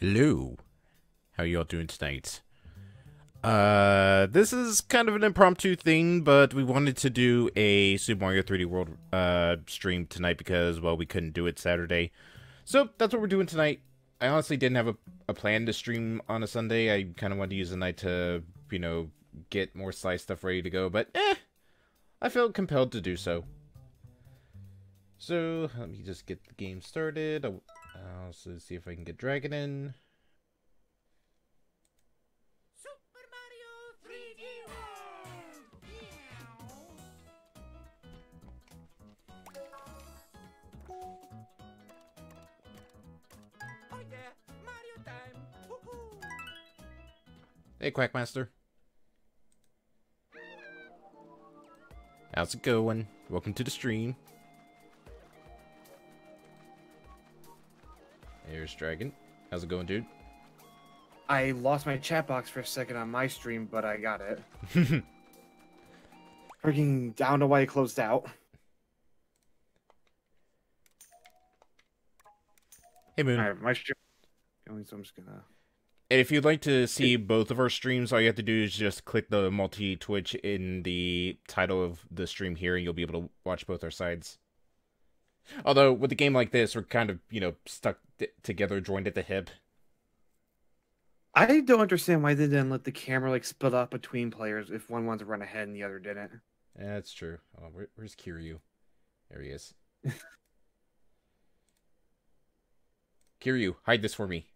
Hello. How y'all doing tonight? Uh, this is kind of an impromptu thing, but we wanted to do a Super Mario 3D World uh stream tonight because well we couldn't do it Saturday, so that's what we're doing tonight. I honestly didn't have a, a plan to stream on a Sunday. I kind of wanted to use the night to you know get more slice stuff ready to go, but eh, I felt compelled to do so. So let me just get the game started. I'll, also see if I can get Dragon in. Super Mario 3D World! Oh yeah, Mario time! Hey, Quackmaster. How's it going? Welcome to the stream. Here's Dragon. How's it going, dude? I lost my chat box for a second on my stream, but I got it. Freaking, down don't why it closed out. Hey, Moon. All right, my stream. Going, so I'm just gonna. And if you'd like to see both of our streams, all you have to do is just click the multi Twitch in the title of the stream here, and you'll be able to watch both our sides. Although with a game like this, we're kind of you know stuck together, joined at the hip. I don't understand why they didn't let the camera like split up between players if one wanted to run ahead and the other didn't. Yeah, that's true. Oh, where, where's Kiryu? There he is. Kiryu, hide this for me.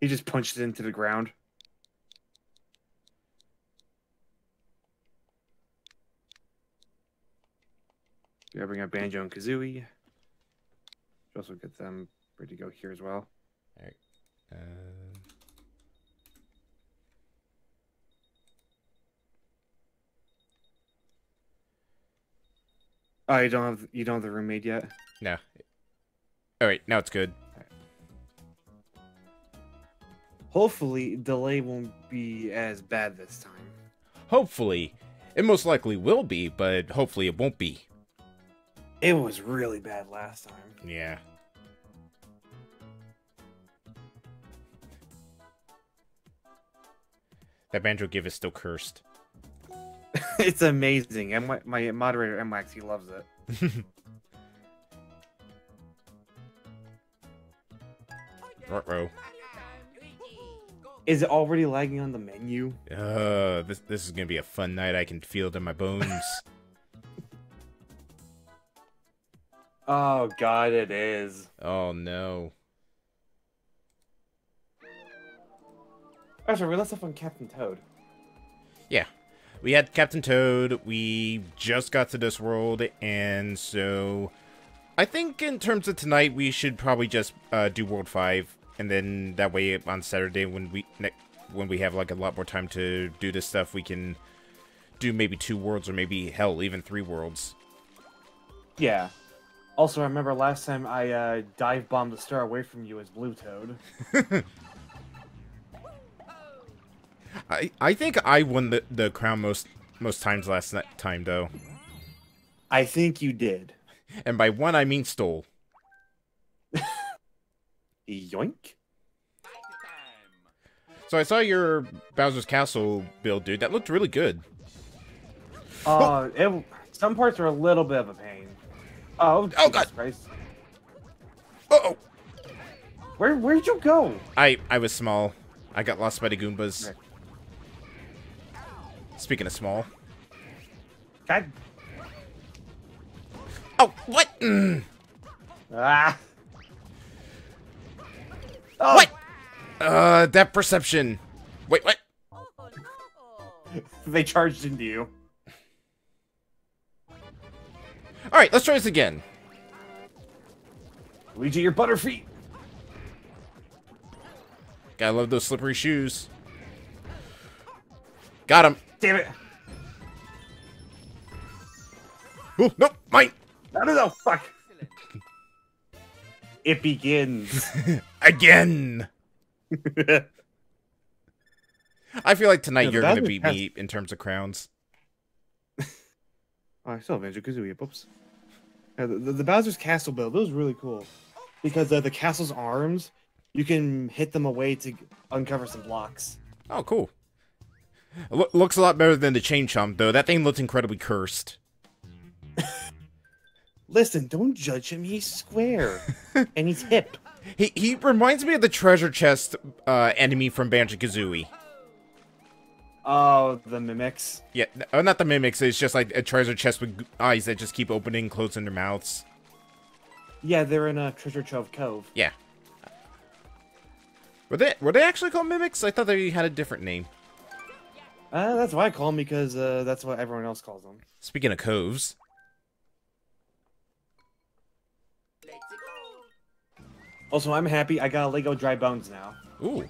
He just punched it into the ground. Yeah, bring up Banjo and Kazooie. Should also get them ready to go here as well. All right. Uh, Oh, you don't have you don't have the room made yet. no. All right, now it's good. Hopefully, delay won't be as bad this time. Hopefully, it most likely will be, but hopefully it won't be. It was really bad last time. Yeah. That banjo give is still cursed. it's amazing. And my, my moderator MX, he loves it. Oh Ruh-roh. Mario time! Woohoo! Go, Is it already lagging on the menu? Uh, this this is gonna be a fun night. I can feel it in my bones. Oh god, it is. oh no. Oh, sorry, we left stuff on Captain Toad. Yeah. We had Captain Toad. We just got to this world, and so I think in terms of tonight, we should probably just uh, do World Five, and then that way on Saturday when we ne- when we have like a lot more time to do this stuff, we can do maybe two worlds or maybe hell even three worlds. Yeah. Also, I remember last time I uh, dive bombed the star away from you as Blue Toad. I I think I won the the crown most most times last time though, I think you did. and by one I mean stole. Yoink. So I saw your Bowser's Castle build, dude. That looked really good. Uh, it, some parts are a little bit of a pain. Oh, Oh, God. Christ. Oh, Where, where'd you go? I I was small. I got lost by the Goombas. Okay. Speaking of small. God. Oh, what? Mm, Ah. Oh, What? Uh, that perception. Wait, what? They charged into you. All right, let's try this again. Luigi, your butterfeet. Gotta love those slippery shoes. Got him. Damn it. Oh, no, mine. No, no, no. Fuck. It begins. Again. I feel like tonight Yeah, you're gonna beat past- me in terms of crowns. Oh, I still have Banjo Kazooie. Oops. Yeah, the, the, the Bowser's Castle build, that was really cool. because uh, the castle's arms, you can hit them away to uncover some blocks. Oh, cool. Lo- looks a lot better than the chain chomp, though. That thing looks incredibly cursed. Listen, don't judge him. He's square and he's hip. He he reminds me of the treasure chest uh, enemy from Banjo Kazooie. Oh, the mimics. Yeah, uh, not the mimics. It's just like a treasure chest with eyes that just keep opening closing their mouths. Yeah, they're in a treasure trove cove. Yeah. Were they were they actually called mimics? I thought they had a different name. Uh, that's why I call them because uh, that's what everyone else calls them. Speaking of coves, Also, I'm happy I got a Lego Dry Bones now. ooh,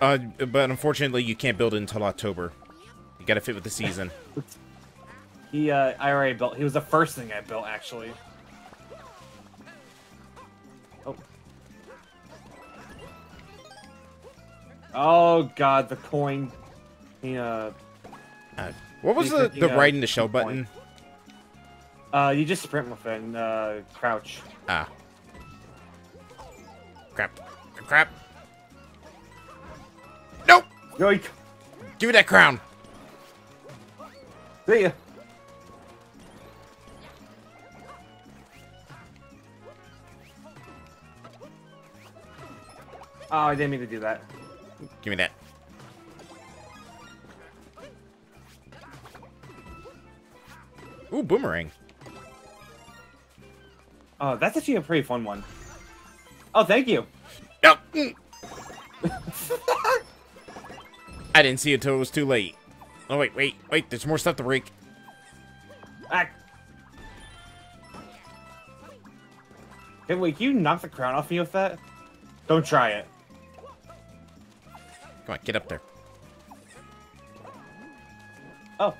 uh, but unfortunately you can't build it until October. You gotta fit with the season. He, uh, I already built. He was the first thing I built, actually. Oh. Oh God, the coin. He, uh, Uh, what was the the uh, right and the shell button? uh, you just sprint with it and uh, crouch. Ah. Crap. Crap. Nope! Yoink! Give me that crown! See ya. Oh, I didn't mean to do that. Give me that. Ooh, boomerang. Oh, that's actually a pretty fun one. Oh, thank you. No! I didn't see it till it was too late. Oh, wait, wait, wait, there's more stuff to break. Ah. Hey, wait, can you knock the crown off me with that? Don't try it. Come on, get up there. Oh,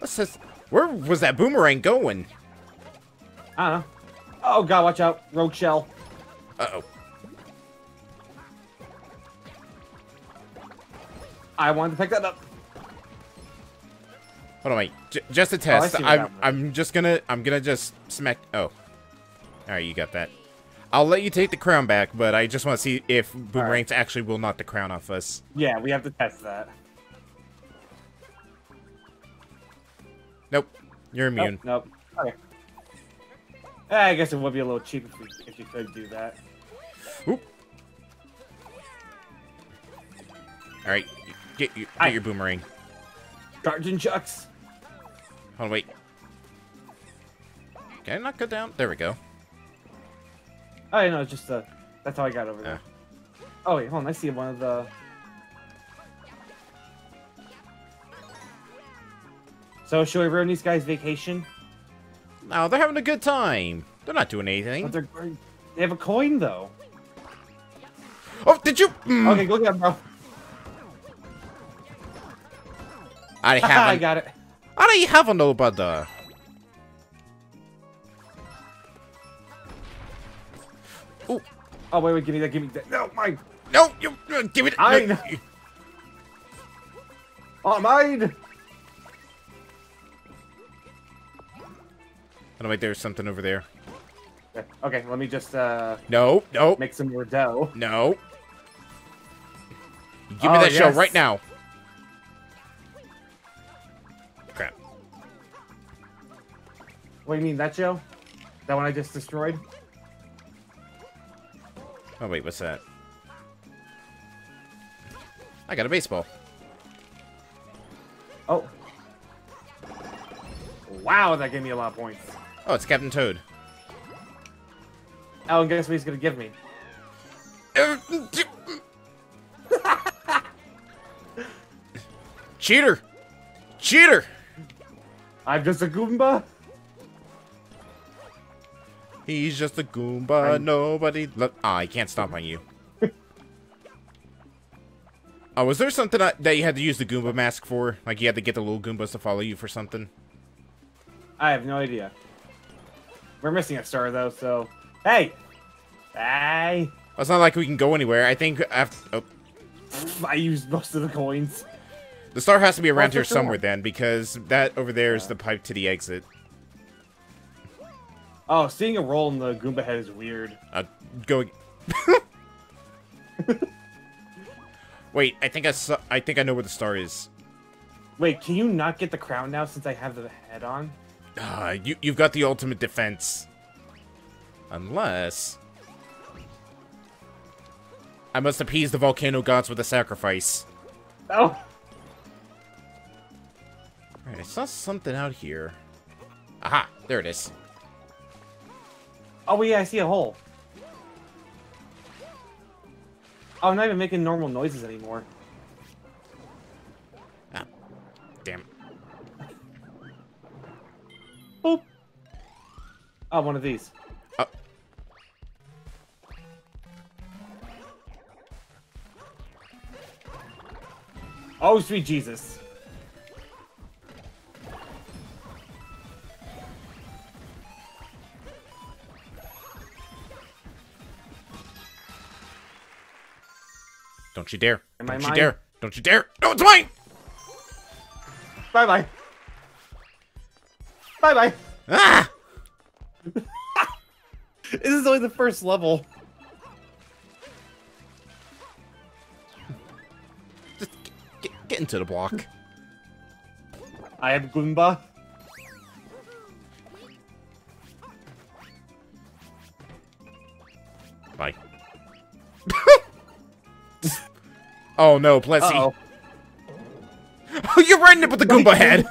What's this? Where was that boomerang going? I don't know. Oh god, watch out. Rogue shell. Uh-oh. I wanted to pick that up. Hold on, wait. J just a test. see what I'm. I'm just gonna I'm gonna just smack. Oh, all right, you got that. I'll let you take the crown back, but I just want to see if boomerangs actually will knock the crown off us. Yeah, we have to test that. Nope, you're Oh, immune. nope. Okay. Eh, I guess it would be a little cheap if, we, if you could do that. Oop. All right, get you Aye. get your boomerang. Chargin' Chucks. Hold on, wait. Can I not go down? There we go. Oh, yeah, no, it's just uh, that's how I got over there. Ah. Oh wait, hold on. I see one of the. So should we ruin these guys' vacation? No, they're having a good time. They're not doing But anything. they're they have a coin though. Oh, did you? Mm. Okay, go get 'em, bro. I I haven't. got it. I know about the. Ooh, Oh wait, wait, give me that, give me that. No, mine. no, you uh, give it. I no, know. Oh, mine. Oh, wait, there's something over there. Okay, let me just uh No, no, make some more dough. no. You Give me Oh, that shell right now. What do you mean that Joe? That one I just destroyed? Oh wait, what's that? I got a baseball. Oh. Wow, that gave me a lot of points. Oh, it's Captain Toad. Oh, and guess what he's gonna give me? Cheater! Cheater! I'm just a Goomba. He's just a Goomba, I'm- nobody... Look, Ah, I can't stomp on you. oh, was there something I- that you had to use the Goomba mask for? Like you had to get the little Goombas to follow you for something? I have no idea. We're missing a star though, so hey, hey! Well, it's not like we can go anywhere. I think after... Oh, I used most of the coins. the star has to be around here somewhere then, because that over there is the pipe to the exit. Oh, seeing a roll in the Goomba head is weird. Uh, go. Wait, I think I saw. I think I know where the star is. Wait, can you not get the crown now since I have the head on? Ah, you you've got the ultimate defense. Unless I must appease the volcano gods with a sacrifice. Oh, Alright, I saw something out here. Aha, there it is. Oh yeah, I see a hole. Oh, I'm not even making normal noises anymore. Ah, damn. Boop. Oh, one of these. Uh, Oh, sweet Jesus. Don't you dare! Am Don't you mine? dare! Don't you dare! No, it's mine! Bye bye. Bye bye. Ah! This is only the first level. Just get, get into the block. I am Goomba. Bye. oh no, Plessie. Uh-oh. Oh, you're riding it with the Goomba head!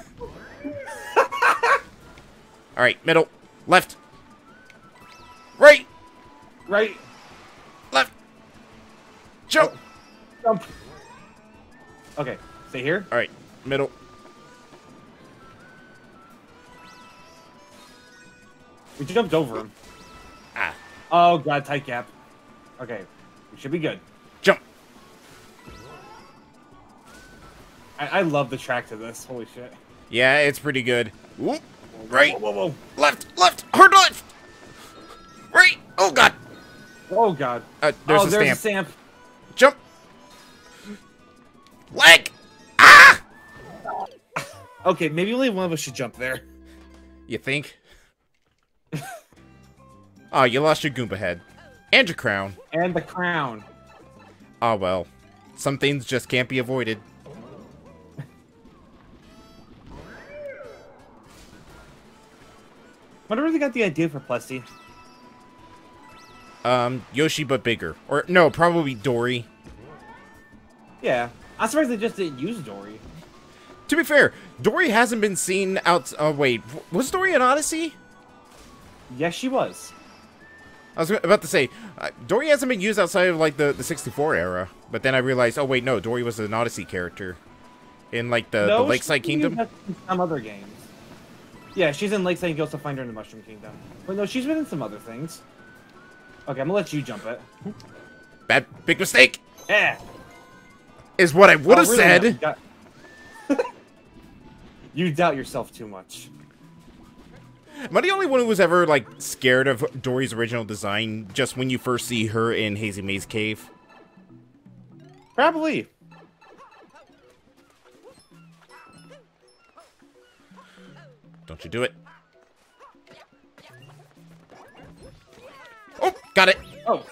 Alright, middle. Left. Right! Right. Left! Jump! Jump. Okay, stay here. Alright, middle. We jumped over him. Ah, Oh god, tight gap. Okay, we should be good. I, I love the track to this. Holy shit. Yeah, it's pretty good. Whoop. Right! Whoa, whoa, whoa. Left! Left! Hard left! Right! Oh god! Oh god. Uh, there's oh, a there's stamp. a stamp. Jump! Leg! Ah! Okay, maybe only one of us should jump there. You think? oh, you lost your Goomba head. And your crown. And the crown. Oh well. Some things just can't be avoided. Wonder where they got the idea for Plessie. Um, Yoshi but bigger. Or, no, probably Dorrie. Yeah. I'm surprised they just didn't use Dorrie. To be fair, Dorrie hasn't been seen out... Oh, wait. Was Dorrie in Odyssey? Yes, she was. I was about to say, uh, Dorrie hasn't been used outside of, like, the, the 64 era. But then I realized, oh, wait, no, Dorrie was an Odyssey character. In, like, the, no, the Lakeside Kingdom. in some other games. Yeah, she's in Lakeside. You can also find her in the Mushroom Kingdom. But no, she's been in some other things. Okay, I'm gonna let you jump it. Bad, big mistake! Yeah. Is what I would have Oh, really? No, you said. you doubt yourself too much. Am I the only one who was ever, like, scared of Dorrie's original design just when you first see her in Hazy Maze Cave? Probably. Don't you do it. Oh, got it. Oh,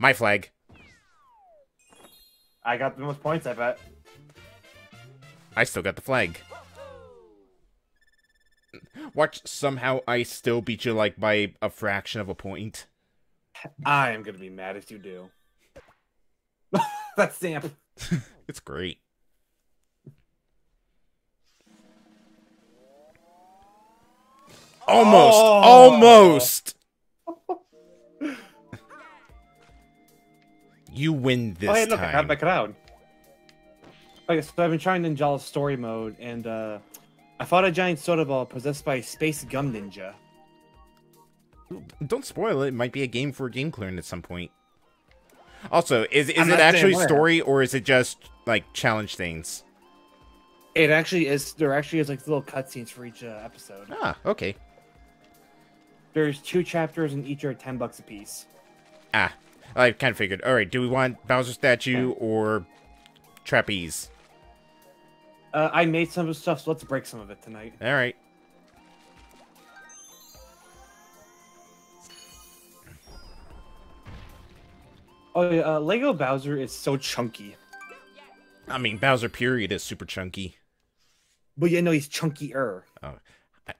My flag. I got the most points. I bet. I still got the flag. Watch, somehow I still beat you, like, by a fraction of a point. I am gonna be mad if you do. that stamp. It's great. Almost! Oh. Almost! you win this oh, hey, look, I got time. my crown. Okay, so I've been trying Ninjala story mode, and uh, I fought a giant soda ball possessed by a space gum ninja. Don't spoil it. It might be a game for game clearing at some point. Also, is is I'm it actually story or is it just like challenge things? It actually is. There actually is like little cutscenes for each uh, episode. Ah, okay. There's two chapters and each are 10 bucks a piece. Ah, I kind of figured. All right, do we want Bowser statue or trapeze? Uh, I made some of the stuff, so let's break some of it tonight. All right. Oh, yeah, uh, Lego Bowser is so chunky. I mean, Bowser period is super chunky. But yeah, no, he's chunkier. Oh,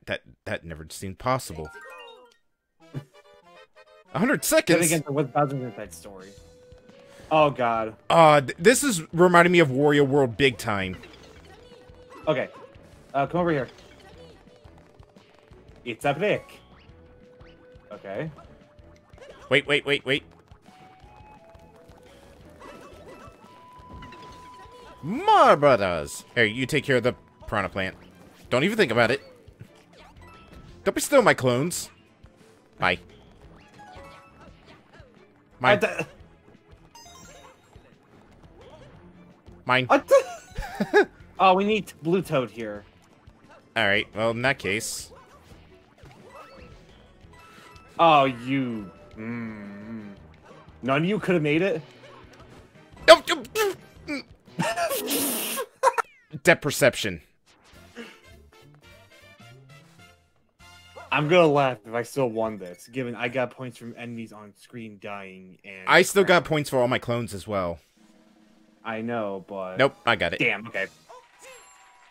that that never seemed possible. A seconds. Then again, what's Bowser in that story? Oh god. Uh, this is reminding me of Wario World big time. Okay. Uh, come over here. It's a brick. Okay. Wait, wait, wait, wait. My brothers. Here, you take care of the piranha plant. Don't even think about it. Don't be stealing my clones. Bye. Mine. Th- Mine. th- oh, we need Blue Toad here. Alright, well, in that case. Oh, you. Mm. None of you could have made it. Depth perception. I'm gonna laugh if I still won this, given I got points from enemies on screen dying and. I still got points for all my clones as well. I know, but. Nope, I got it. Damn. Okay.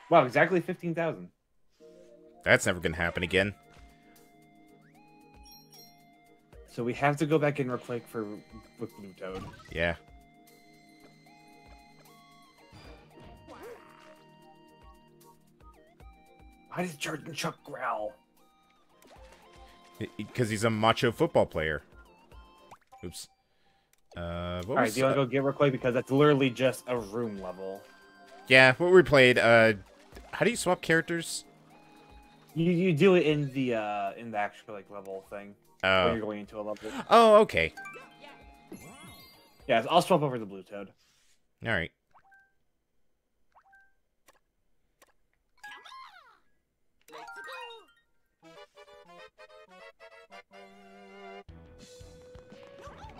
Wow, exactly fifteen thousand. That's never gonna happen again. So we have to go back in real quick for with Blue Toad. Yeah. Why does Chargin' Chuck growl? Because he's a macho football player. Oops. Uh, what All right, do you want to go get real quick because that's literally just a room level. yeah, what we played, uh, how do you swap characters? You you do it in the uh in the actual like level thing when Oh, you're going into a level. oh, okay. Yeah, I'll swap over the Blue Toad. Alright. Let's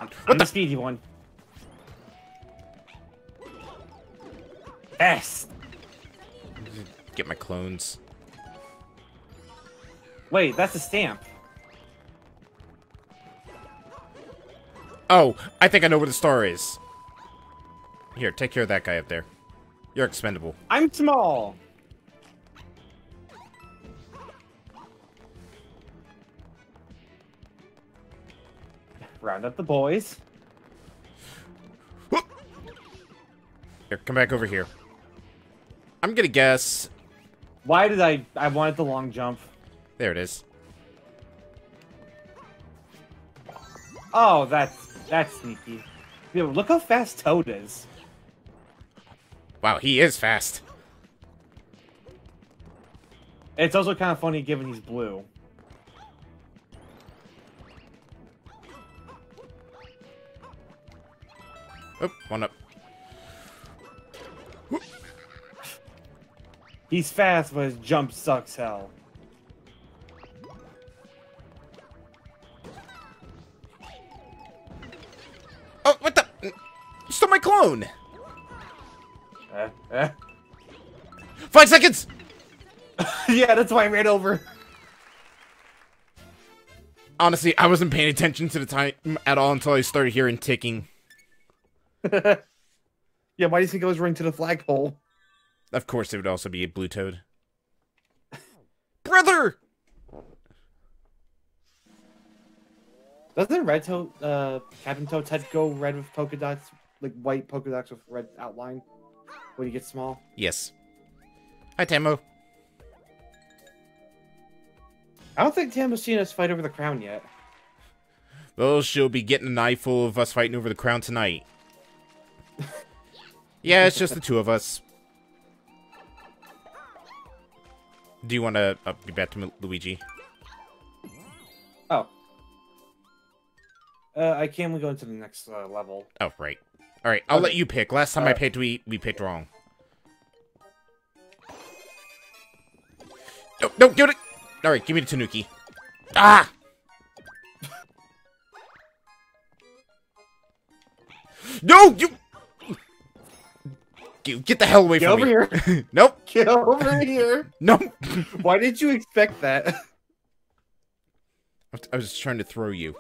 I'm, I'm the speedy one. Yes. Get my clones. Wait, that's a stamp. Oh, I think I know where the star is. Here, take care of that guy up there. You're expendable. I'm small. Round up the boys. Here, come back over here. I'm gonna guess. Why did I? I wanted the long jump. There it is. Oh, that's that's sneaky. Yo, look how fast Toad is. Wow, he is fast. It's also kind of funny given he's blue. Oop, one up. He's fast, but his jump sucks hell. Oh, what the? Stole my clone! Eh, eh. Five seconds! yeah, that's why I ran over. Honestly, I wasn't paying attention to the time at all until I started hearing ticking. yeah, why do you think I was running to the flagpole? Of course, it would also be a blue toad. Brother! Doesn't Red Toad, uh, Captain Toad's head go red with polka dots, like white polka dots with red outline when he gets small? Yes. Hi, Tamo. I don't think Tam's seen us fight over the crown yet. Well, she'll be getting an eyeful of us fighting over the crown tonight. yeah, it's just the two of us. Do you want to uh, be back to Luigi? Oh. Uh, I can't go into the next uh, level. Oh, right. All right, I'll let you pick. Last time I Uh, picked, we we picked wrong. No, no, get it. All right, give me the Tanuki. Ah! No, you. You get the hell away Get from over me. Over here. nope. Get over here. Nope. Why did you expect that? I was trying to throw you.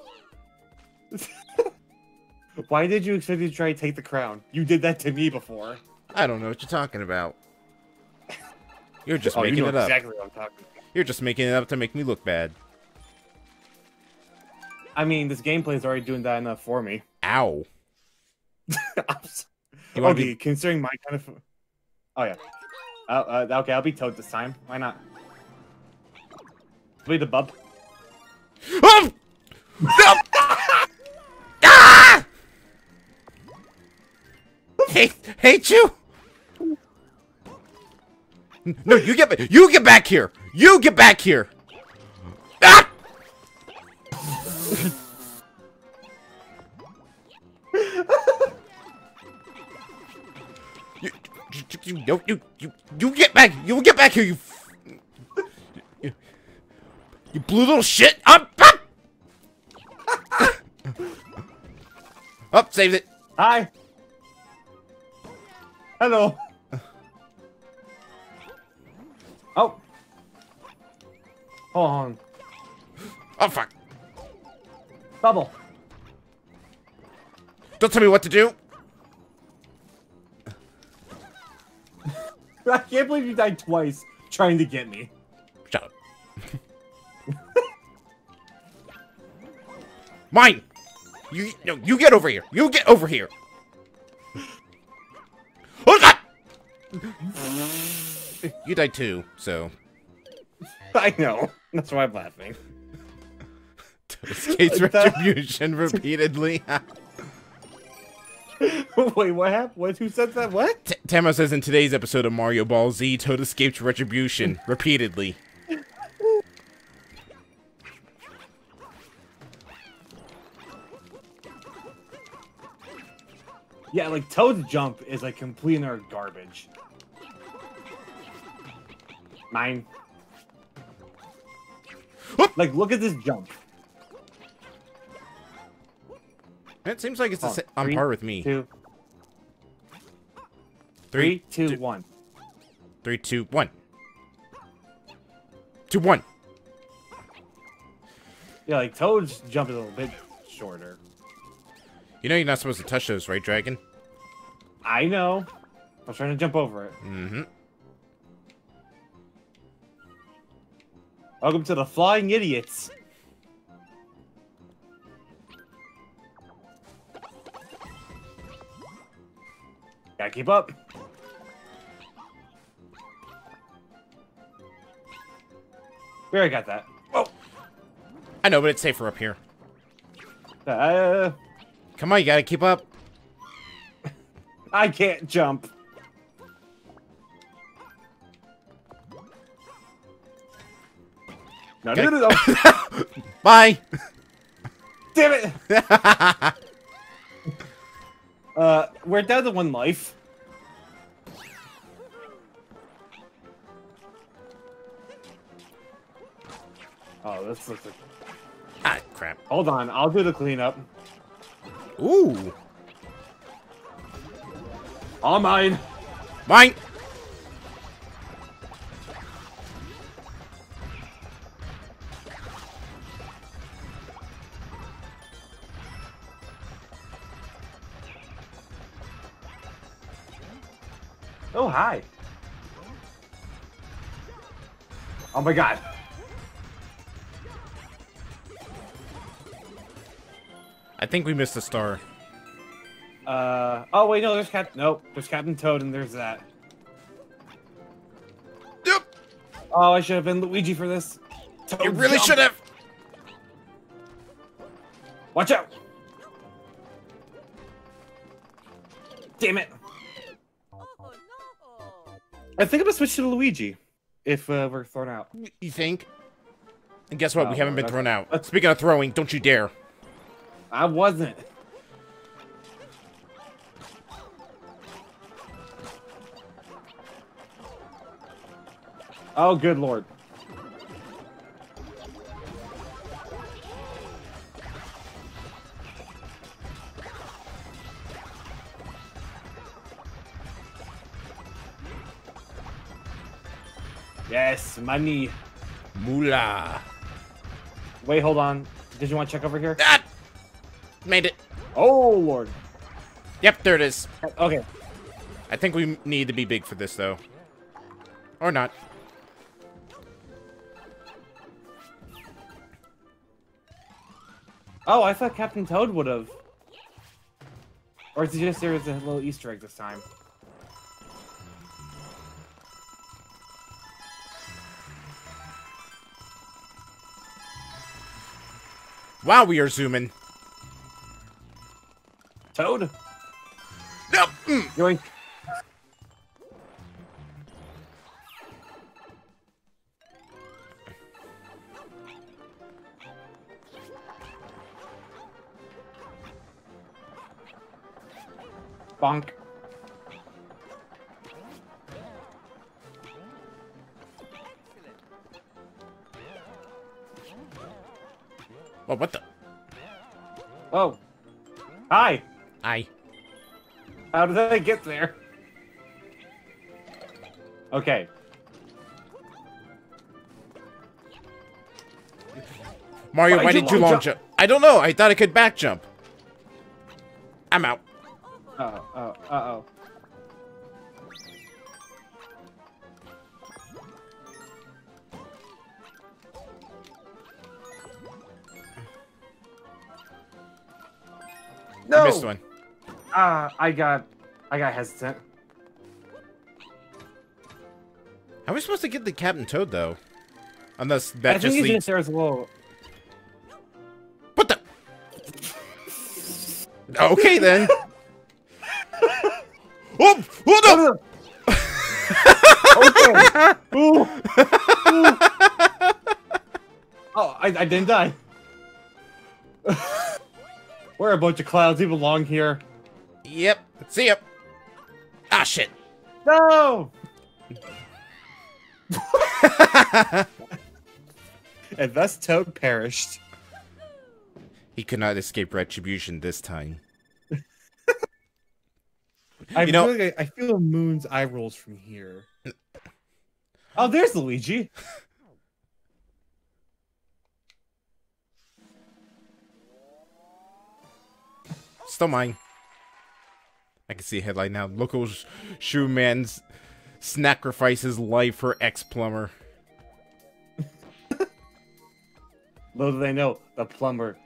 Why did you expect me to try to take the crown? You did that to me before. I don't know what you're talking about. You're just oh, making you know it up. exactly what I'm talking about. You're just making it up to make me look bad. I mean, this gameplay is already doing that enough for me. Ow. I'm so- You okay, be- considering my kind of. Oh yeah. Uh, uh, okay, I'll be Toad this time. Why not? Be the bub. Oh! No! ah! Hate, hate you! No, you get you get back here! You get back here! You, you, you, you, you, you get back! You get back here! You, f- you, you blue little shit! Up, up! Up, saved it. Hi. Hello. Oh. Hold on. Oh fuck! Bubble. Don't tell me what to do. I can't believe you died twice trying to get me. Shut up. Mine. You no, you get over here. You get over here. Oh God! You died too, so I know. That's why I'm laughing. escapes retribution repeatedly. Wait, what happened? What? Who said that? What? T- Tama says in today's episode of Mario Ball Z, Toad escaped retribution repeatedly. Yeah, like Toad's jump is like complete and utter garbage. Mine. Whoop! Like, look at this jump. It seems like it's the Oh, on par with me. Two, Three, three, two, two- one. Three, two, one. Two, one. Yeah, like Toad's jump is a little bit shorter. You know you're not supposed to touch those, right, Dragon? I know. I was trying to jump over it. Mm-hmm. Welcome to the Flying Idiots. Gotta keep up. We already got that. Oh, I know, but it's safer up here. uh, Come on, you gotta keep up. I can't jump. No, no, no, no, no. Bye. Damn it! Uh, we're down to one life. Oh, this looks like... ah, crap. Hold on, I'll do the cleanup. Ooh, All mine. mine. Oh, hi. Oh my god. I think we missed a star. Uh, oh wait, no, there's Cap. Nope, there's Captain Toad, and there's that. Yep. Oh, I should have been Luigi for this. Toad You really jump. should have. Watch out! Damn it! I think I'm gonna switch to Luigi if uh, we're thrown out. You think? And guess what? Oh, we haven't been thrown out. Speaking of throwing, don't you dare. I wasn't. Oh, good lord. Yes, money. Moolah. Wait, hold on. Did you want to check over here? Ah! Made it. Oh lord. Yep, there it is. Okay. I think we need to be big for this, though. Or not. Oh, I thought Captain Toad would have. Or is it just there was a little Easter egg this time? Wow, we are zooming. Toad? No. Mm. Yoink. Bonk. Oh, what the? Oh. Hi. I. How did I get there? Okay. Mario, Why'd why did you long long jump? I don't know. I thought I could back jump. I'm out. Uh oh. Uh oh. Uh oh. I No. missed one. Ah, I got, I got hesitant. How are we supposed to get the Captain Toad, though? Unless I that think just it's leads... just there's a little. What the? Okay, then. oh! Hold up! okay. Ooh. Ooh. Oh, I, I didn't die. We're a bunch of clouds. We belong here. Yep. See ya. Ah, shit. No. and thus Toad perished. He could not escape retribution this time. I You know- feel like I, I feel Moon's eye rolls from here. Oh, there's Luigi. Still mine. I can see a headline now. Local sh- shoe man's sacrifice his life for ex-plumber. Little do they know, the plumber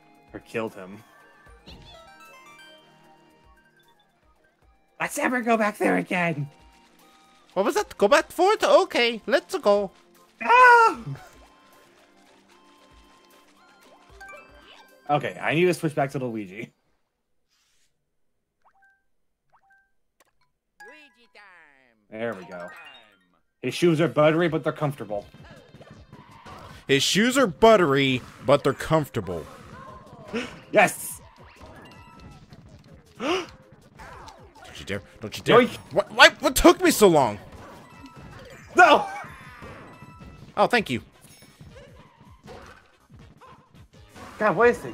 killed him. Let's never go back there again. What was that? Go back for it? Okay, let's go. Ah! Okay, I need to switch back to. Luigi There we go. His shoes are buttery, but they're comfortable. His shoes are buttery, but they're comfortable. Yes! Don't you dare! Don't you dare! Yoink. What? Why? What took me so long? No! Oh, thank you. God, what is it?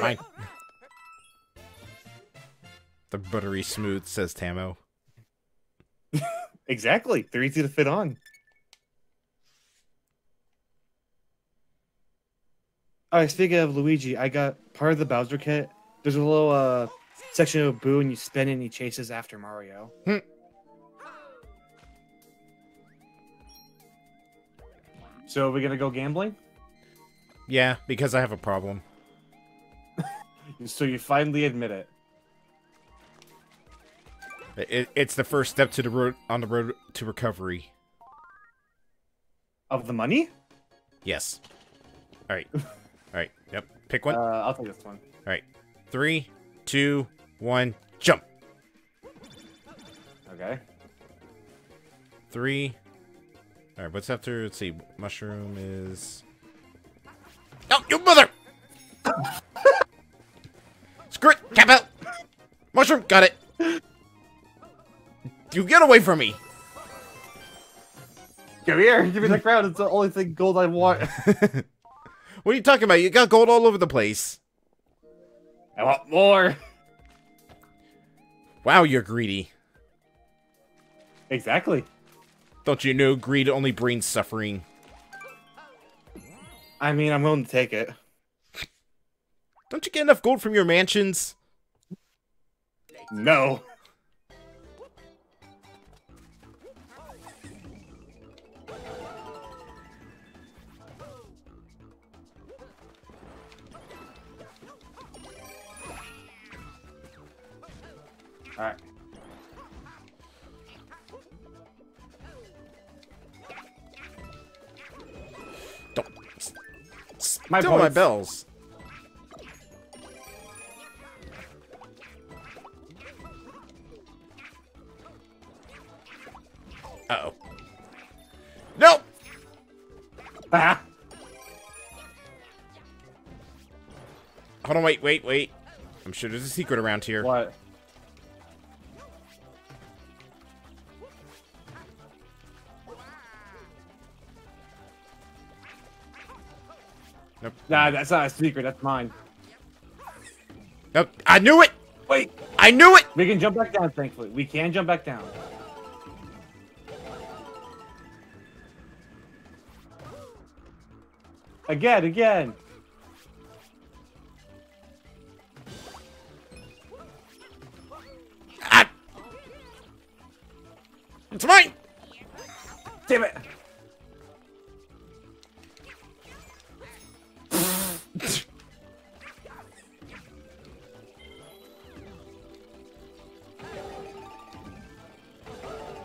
Damn it! The buttery smooth, says Tamo. Exactly. They're easy to fit on. Alright, speaking of Luigi, I got part of the Bowser kit. There's a little uh section of Boo and you spin it and he chases after Mario. Hmm. So are we gonna go gambling? Yeah, because I have a problem. So you finally admit it. It, it's the first step to the road on the road to recovery. Of the money? Yes. All right. All right. Yep. Pick one. Uh, I'll take this one. All right. Three, two, one, jump. Okay. Three. All right. What's after? Let's see. Mushroom is. Oh, you mother! Mushroom, got it. You get away from me! Come here, give me the crown. It's the only thing gold I want. What are you talking about? You got gold all over the place. I want more. Wow, you're greedy. Exactly. Don't you know greed only brings suffering? I mean, I'm willing to take it. Don't you get enough gold from your mansions? No. Alright. My steal my bells. Uh oh. No! Ah! Hold on, wait, wait, wait. I'm sure there's a secret around here. What? Nope. Nah, that's not a secret. That's mine. Nope. I knew it! Wait. I knew it! We can jump back down, thankfully. We can jump back down. Again, again. Ah! It's mine! Damn it.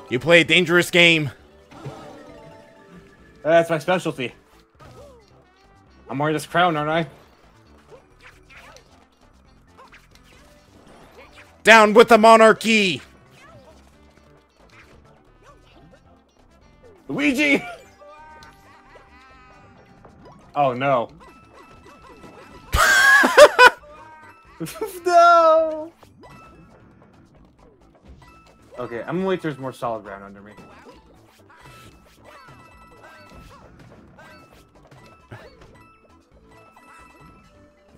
You play a dangerous game. That's my specialty. I'm wearing this crown, aren't I? Down with the monarchy! Luigi! Oh no. no! Okay, I'm gonna wait till there's more solid ground under me.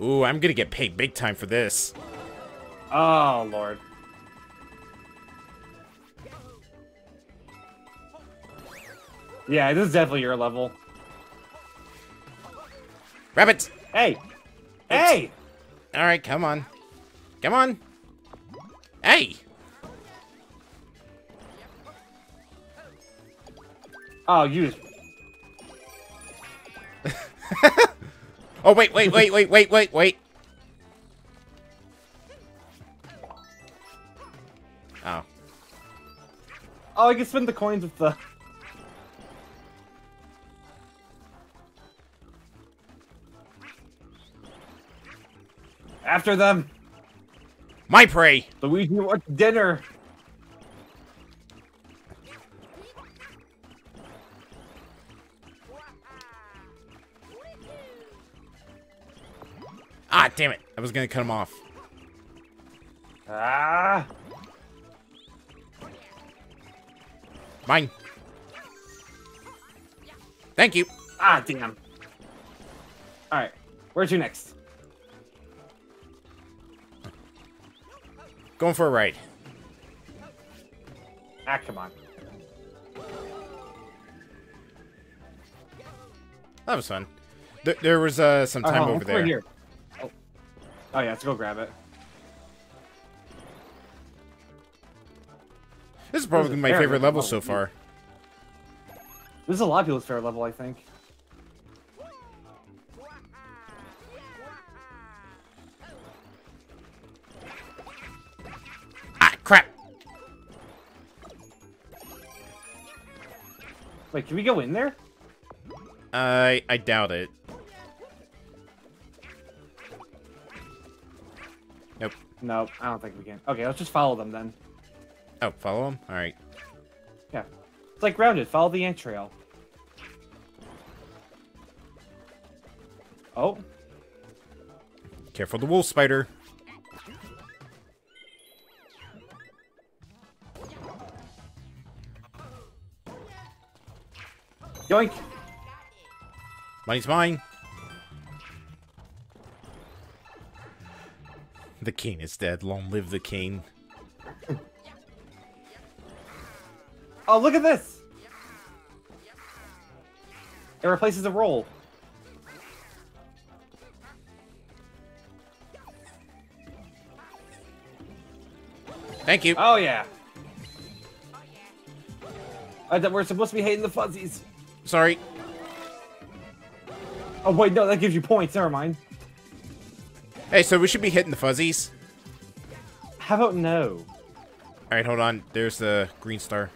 Ooh, I'm gonna get paid big time for this. Oh lord. Yeah, this is definitely your level. Rabbit! Hey! Hey! Alright, come on. Come on! Hey! Oh, you. Oh, wait, wait, wait, wait, wait, wait, wait. Oh. Oh, I can spend the coins with the. After them, My prey! Luigi wants dinner. Damn it. I was gonna cut him off. Ah! Mine. Thank you. Ah, damn. Alright, where to next? Going for a ride. Ah, come on. That was fun. There, there was uh, some Oh, time hold on, over there. Here. Oh. yeah, let's go grab it. This is probably This is my favorite level. level so far. This is a lot of people's favorite level, I think. Ah, crap. Wait, can we go in there? I I doubt it. No, I don't think we can. Okay, let's just follow them then. Oh, follow them? Alright. Yeah. It's like grounded. Follow the ant trail. Oh, Careful the wolf spider. yoink! Money's mine. The king is dead. Long live the king. oh, look at this! It replaces a roll. Thank you. Oh, yeah. I thought we're supposed to be hating the fuzzies. Sorry. Oh, wait, no, that gives you points. Never mind. Hey, so we should be hitting the fuzzies. How about no? All right, hold on. There's the green star.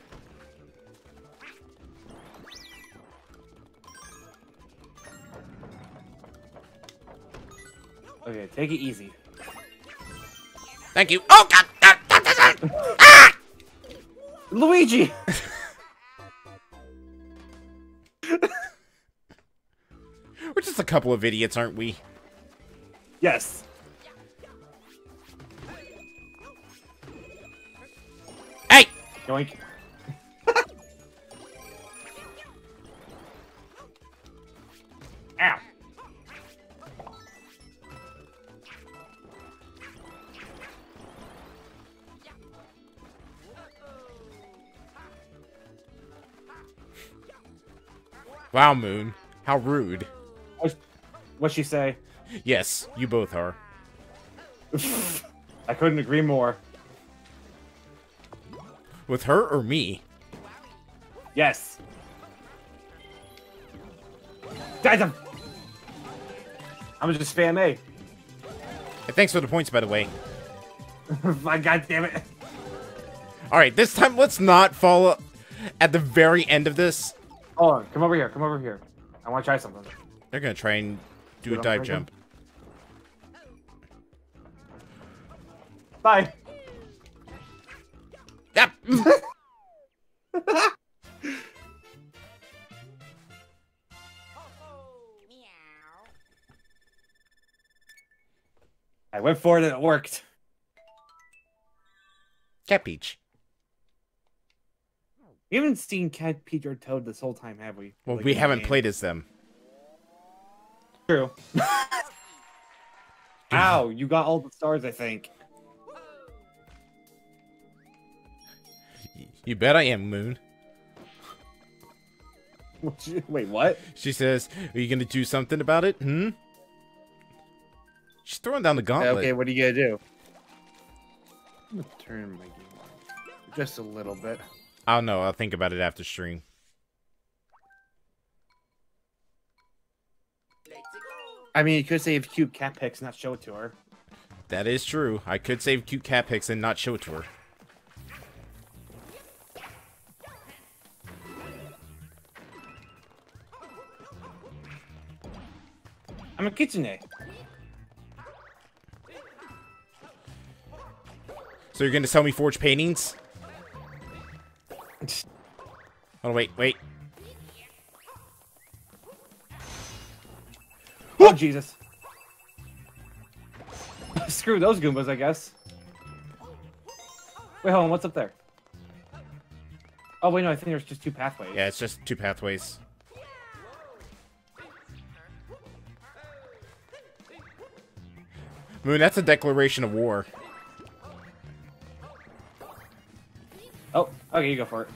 Okay, take it easy. Thank you. Oh God! God, God, God, God. Ah! Luigi. We're just a couple of idiots, aren't we? Yes. Hey! Yoink. Ow. Wow, Moon. How rude. What's- What'd she say? Yes, you both are. I couldn't agree more. With her or me? Yes. Guys, I'm... I'm gonna just spam A. Thanks for the points, by the way. My god damn it. All right, this time let's not fall at the very end of this. Hold on, come over here, come over here. I wanna try something. They're gonna try and do You a dive jump. Bye. Yep. I went for it and it worked. Cat Peach. We haven't seen Cat, Peach, or Toad this whole time, have we? Well, Like, we haven't game. played as them. True. Ow, you got all the stars, I think. You bet I am, Moon. Wait, what? She says, "Are you gonna do something about it?" Hmm. She's throwing down the gauntlet. Okay, what are you gonna do? I'm gonna turn my game on. Just a little bit. I don't know. I'll think about it after stream. I mean, you could save cute cat pics, and not show it to her. That is true. I could save cute cat pics and not show it to her. I'm a kitsune. So you're gonna sell me forged paintings? Oh wait, wait. Oh, Jesus. Screw those Goombas, I guess. Wait, hold on, what's up there? Oh, wait, no, I think there's just two pathways. Yeah, it's just two pathways. Moon, that's a declaration of war. Oh, okay, you go for it.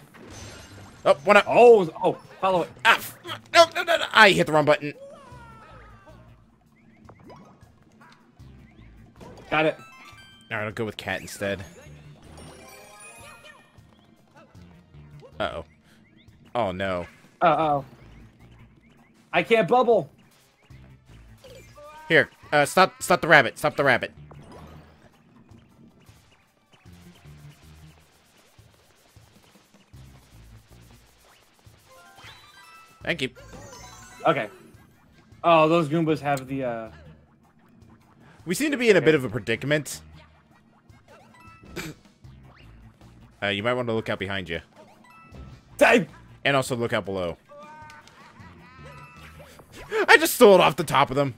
Oh, one up. Oh, oh, follow it. Ah, no, no, no, no. I hit the wrong button. Got it. Alright, I'll go with cat instead. Uh-oh. Oh, no. Uh oh. I can't bubble. Here, uh, stop, stop the rabbit. Stop the rabbit. Thank you. Okay. Oh, those Goombas have the, uh... We seem to be in a bit of a predicament. uh, you might want to look out behind you. I, And also look out below. I just stole it off the top of them.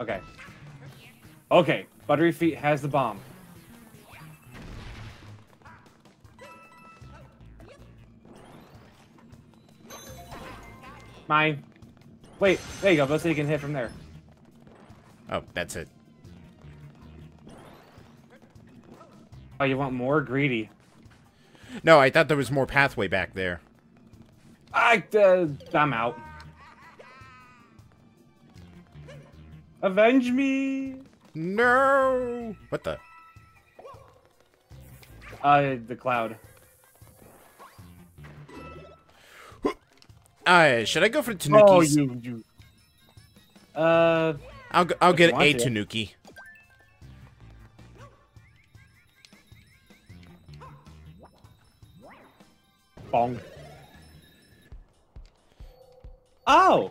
Okay. Okay, Buttery Feet has the bomb. Mine. Wait, there you go. Let's see you can hit from there. Oh, that's it. Oh, you want more? Greedy. No, I thought there was more pathway back there. I, uh, I'm out. Avenge me! No! What the? Uh, the cloud. Uh, should I go for Tanukis? Oh, you, you. Uh, I'll go, I'll get a to. Tanuki. bong. Oh!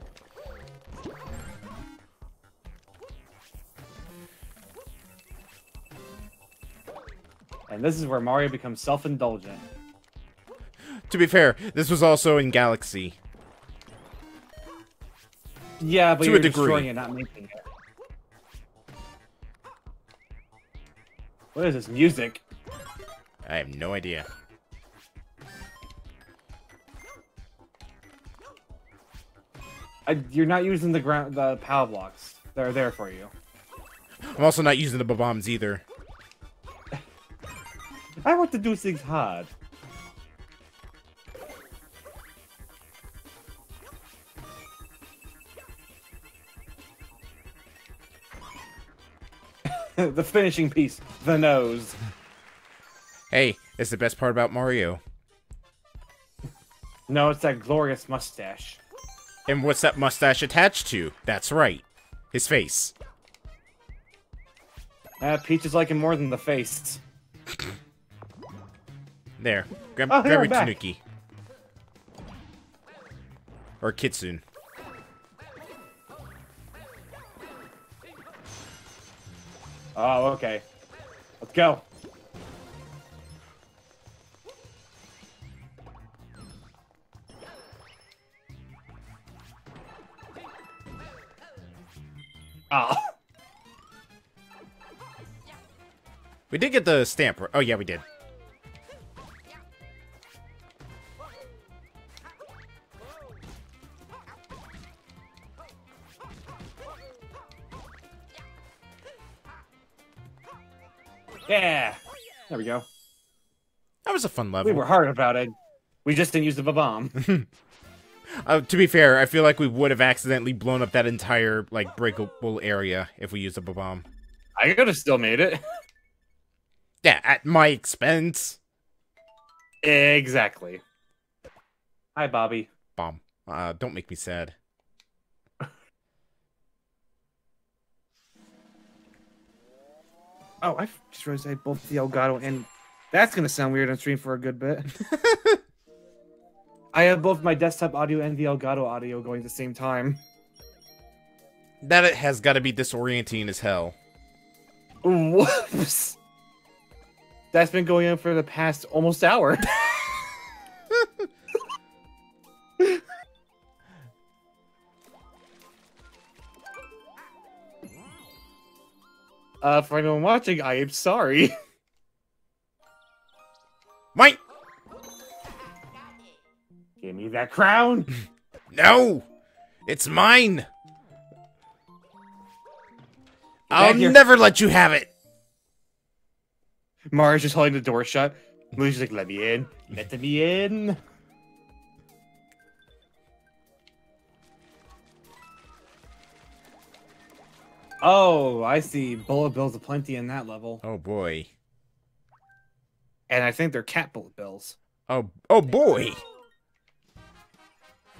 And this is where Mario becomes self-indulgent. To be fair, this was also in Galaxy. Yeah, but To a you're degree. destroying it, not making it. What is this music? I have no idea. I, you're not using the ground, the power blocks. They're there for you. I'm also not using the bombs either. I want to do things hard. the finishing piece, the nose. Hey, it's the best part about Mario. No, it's that glorious mustache. And what's that mustache attached to? That's right. His face. Uh, Peach is liking more than the face. There. Grab, Oh, grab your back. Tanuki. Or Kitsune. Oh, okay. Let's go. Ah. We did get the stamp. Oh, yeah, we did. Was a fun level. We were hard about it. We just didn't use the bomb. Uh, to be fair, I feel like we would have accidentally blown up that entire, like, breakable area if we used a bomb. I could have still made it. Yeah, at my expense. Exactly. Hi, Bobby. Bomb. Uh, don't make me sad. Oh, I just realized I both the Elgato and that's gonna sound weird on stream for a good bit. I have both my desktop audio and the Elgato audio going at the same time. That it has got to be disorienting as hell. Whoops. That's been going on for the past almost hour. uh, for anyone watching, I am sorry. Mike! Give me that crown. No! It's mine! I'll never let you have it! Mario's just holding the door shut. Luigi's like, let me in. Let me in. Oh, I see. Bullet bills aplenty in that level. Oh boy. And I think they're cat bullet bills. Oh, oh boy!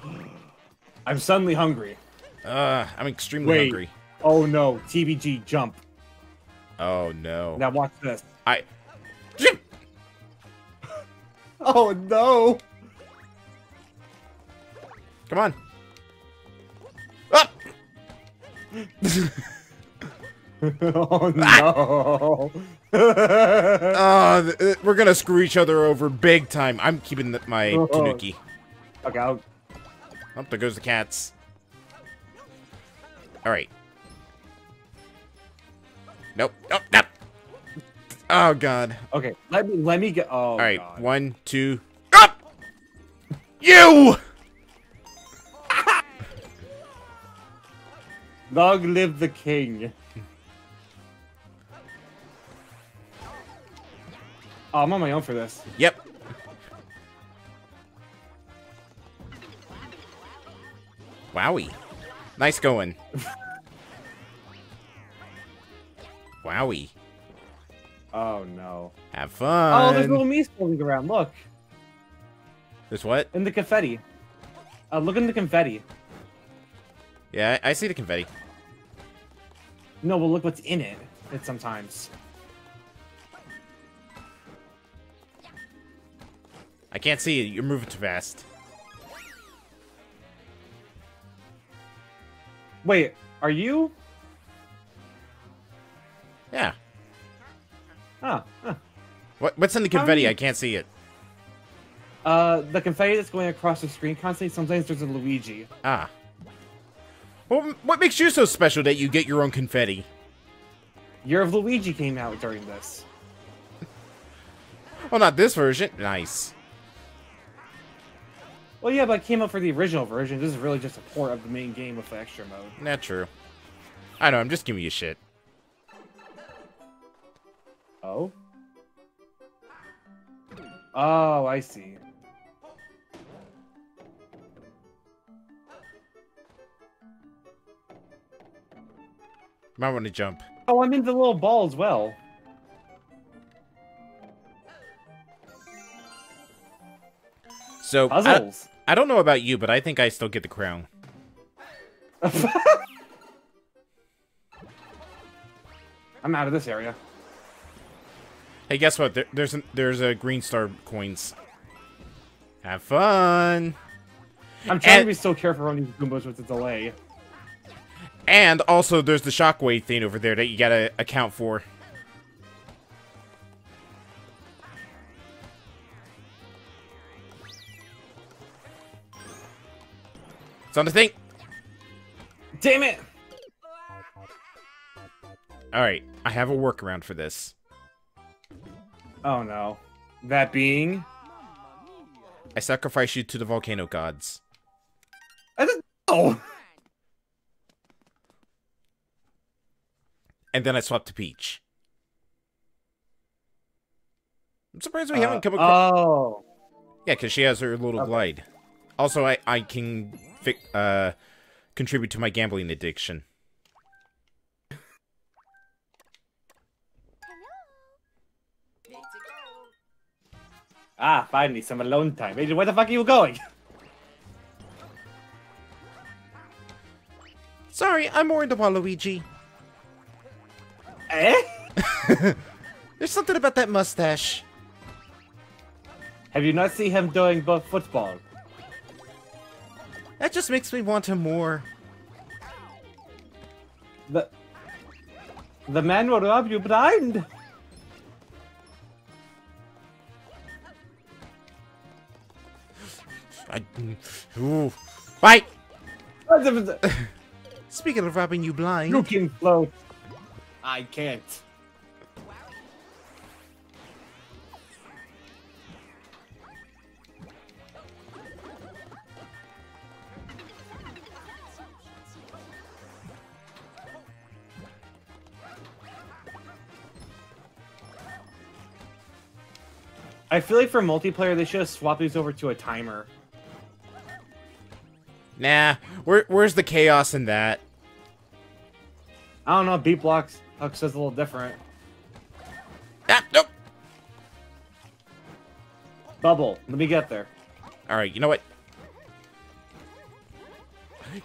I'm suddenly hungry. Uh, I'm extremely Wait. hungry. Oh no, TBG jump. Oh no. Now watch this. I. Oh no. Come on. Up! oh no. Uh, th- th- we're gonna screw each other over big time. I'm keeping the, my Oh. Tanuki. okay, I'll, Oh, there goes the cats. Alright. Nope. Nope. Nope. Oh, God. okay. Let me let me get. Oh. Alright. One, two. Up! You! Long live the king. Oh, I'm on my own for this. Yep. Wowie. Nice going. Wowie. Oh no. Have fun. Oh, there's little Mies floating around. Look There's what? in the confetti. Uh, look in the confetti. Yeah, I I see the confetti. No, but look what's in it. It sometimes. I can't see you. You're moving too fast. Wait, are you? Yeah. Ah, huh. What? What's in the confetti? many- I can't see it. Uh, the confetti that's going across the screen constantly. Sometimes there's a Luigi. Ah. Well, what makes you so special that you get your own confetti? Year of Luigi came out during this. Well, not this version. Nice. Well, yeah, but it came out for the original version. This is really just a port of the main game with the extra mode. Not true. I know. I'm just giving you shit. Oh. Oh, I see. Might want to jump. Oh, I'm in the little ball as well. So I, Puzzles. I don't know about you, but I think I still get the crown. I'm out of this area. Hey, guess what? There, there's a, there's a green star coins. Have fun. I'm trying And- to be so careful on these Goombas with the delay. And also, there's the shockwave thing over there that you gotta account for. On the thing. Damn it! All right, I have a workaround for this. Oh no. That being. I sacrifice you to the volcano gods. I just. Oh! And then I swap to Peach. I'm surprised we Uh, haven't come across. Oh. Yeah, because she has her little Okay. glide. Also, I I can uh contribute to my gambling addiction. Ah, finally, some alone time. Agent, where the fuck are you going? Sorry, I'm more into Waluigi. Eh? There's something about that mustache. Have you not seen him doing both football? That just makes me want him more. The. The man will rob you blind. I, ooh. Bye. Speaking of robbing you blind, You can float. I can't. I feel like for multiplayer, they should have swapped these over to a timer. nah. Where where's the chaos in that? I don't know, beat blocks Hux is a little different. Ah, nope. Bubble, let me get there. All right, you know what?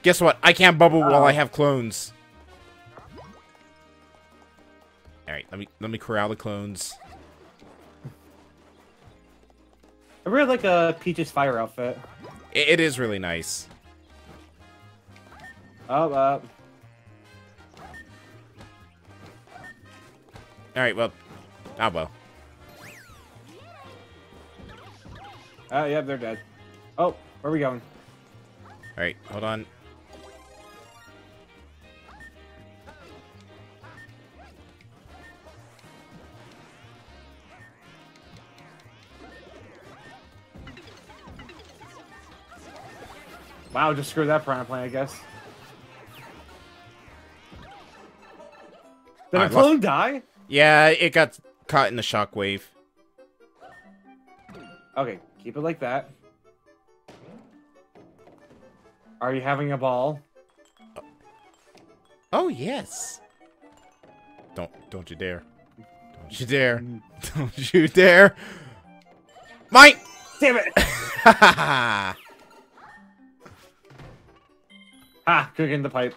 Guess what? I can't bubble while I have clones. All right, let me let me corral the clones. I really like a Peach's fire outfit. It, it is really nice. Oh, uh, All right, well, ah well. uh, yeah, they're dead. Oh, where are we going? All right, hold on. Wow, just screw that piranha plant, I guess. Did I a lost- clone die? Yeah, it got caught in the shockwave. Okay, keep it like that. Are you having a ball? Oh, oh yes. Don't don't you dare. Don't you dare. Mm. Don't you dare. Mine! Damn it! ah, cooking the pipe.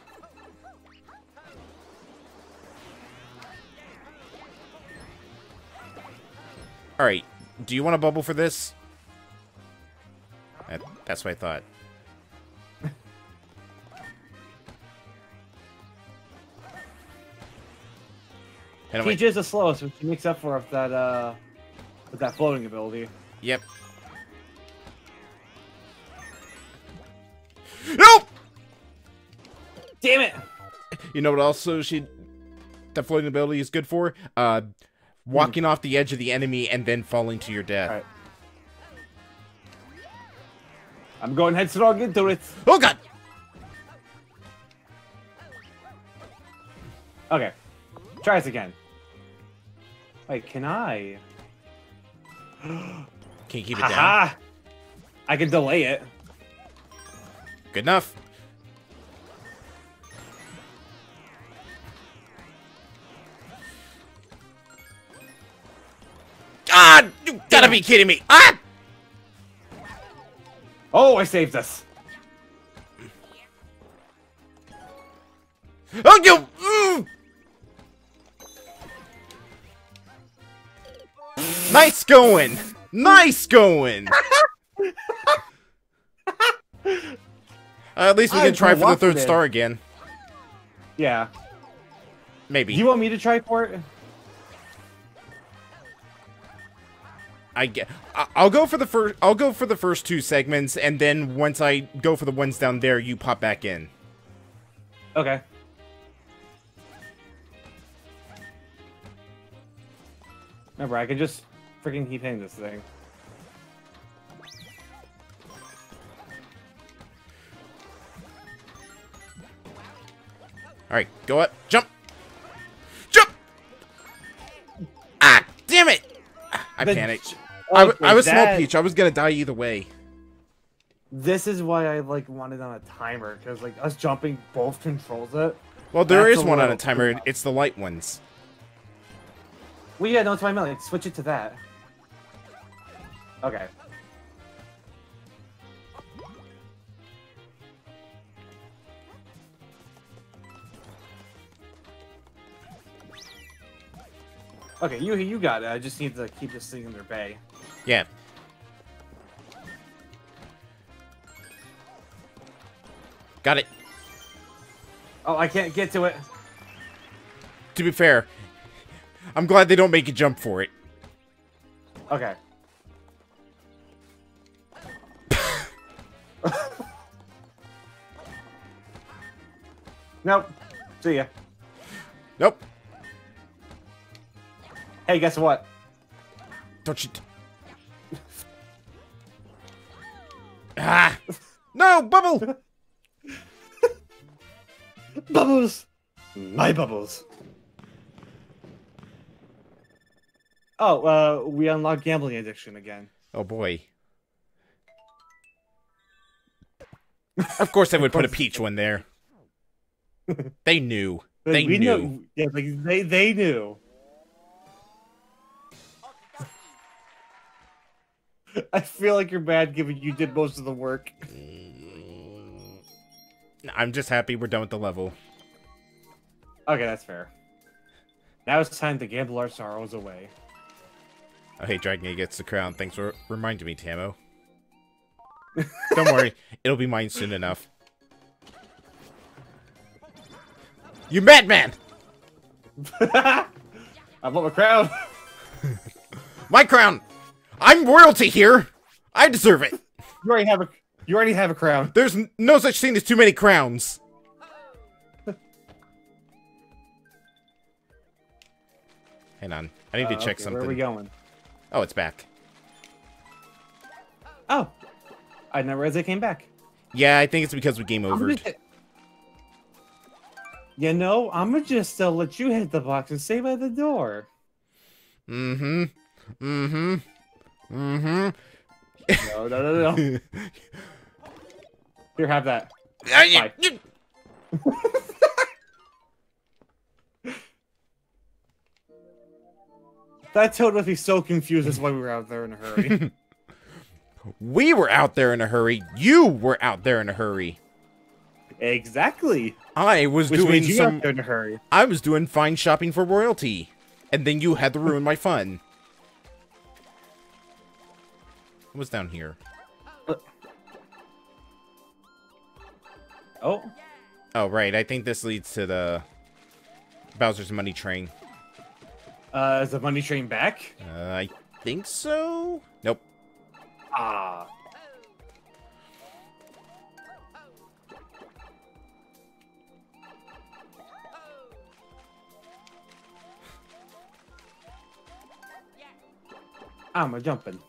Alright, do you want a bubble for this? That, that's what I thought. Peach is the slowest, which makes up for with that uh with that floating ability. yep. Nope! Damn it! You know what also she that floating ability is good for? Uh walking off the edge of the enemy and then falling to your death. Alright. I'm going headstrong into it. Oh god! Okay. Try this again. Wait, can I? Can you keep it down? Haha! I can delay it. Good enough. You gotta be kidding me! Ah! Oh, I saved us. Oh, you! Mm. Nice going! Nice going! Uh, at least we I can try for the third cooperative. star again. Yeah. Maybe. You want me to try for it? I get. I'll go for the first. I'll go for the first two segments, and then once I go for the ones down there, you pop back in. Okay. Remember, I can just freaking keep hitting this thing. All right, go up, jump, jump. Ah, damn it! Ah, I The- panicked. I, I was small peach. I was gonna die either way. This is why I like wanted on a timer because like us jumping both controls it. Well, there is one on a timer. It's the light ones. Well, yeah, no, it's my meant. Switch it to that. Okay. Okay, you you got it. I just need to keep this thing in their bay. Yeah. Got it. Oh, I can't get to it. To be fair, I'm glad they don't make you jump for it. Okay. nope. See ya. Nope. Hey, guess what? Don't you? Ah! No, bubble. Bubbles! My bubbles. Oh, uh, we unlock gambling addiction again. Oh boy. Of course, they would put a peach one there. They knew. Like, They we knew. Know, yeah, like they they knew. I feel like you're bad given you did most of the work. Mm, I'm just happy we're done with the level. Okay, that's fair. Now it's time to gamble our sorrows away. Oh, hey, Dragon Egg gets the crown. Thanks for reminding me, Tamo. Don't worry, it'll be mine soon enough. You madman! I want my crown. My crown! I'm royalty here! I deserve it! You already have a you already have a crown. There's no such thing as too many crowns. Hang on, I need to Uh, check okay, something. Where are we going? Oh, it's back. Oh, I never realized they came back. Yeah, I think it's because we game over. You know, I'm gonna just uh, let you hit the box and stay by the door. Mm-hmm. Mm-hmm. Mm-hmm. No, no, no, no. Here, have that. You- Bye. you- That toad must be so confused. That's why we were out there in a hurry. We were out there in a hurry. You were out there in a hurry. exactly. I was Which doing some. in a hurry. I was doing fine shopping for royalty, and then you had to ruin my fun. What's down here? Oh, Oh, right. I think this leads to the Bowser's Money Train. uh, is the money train back? Uh, I think so. Nope. Ah. I'm a jumping.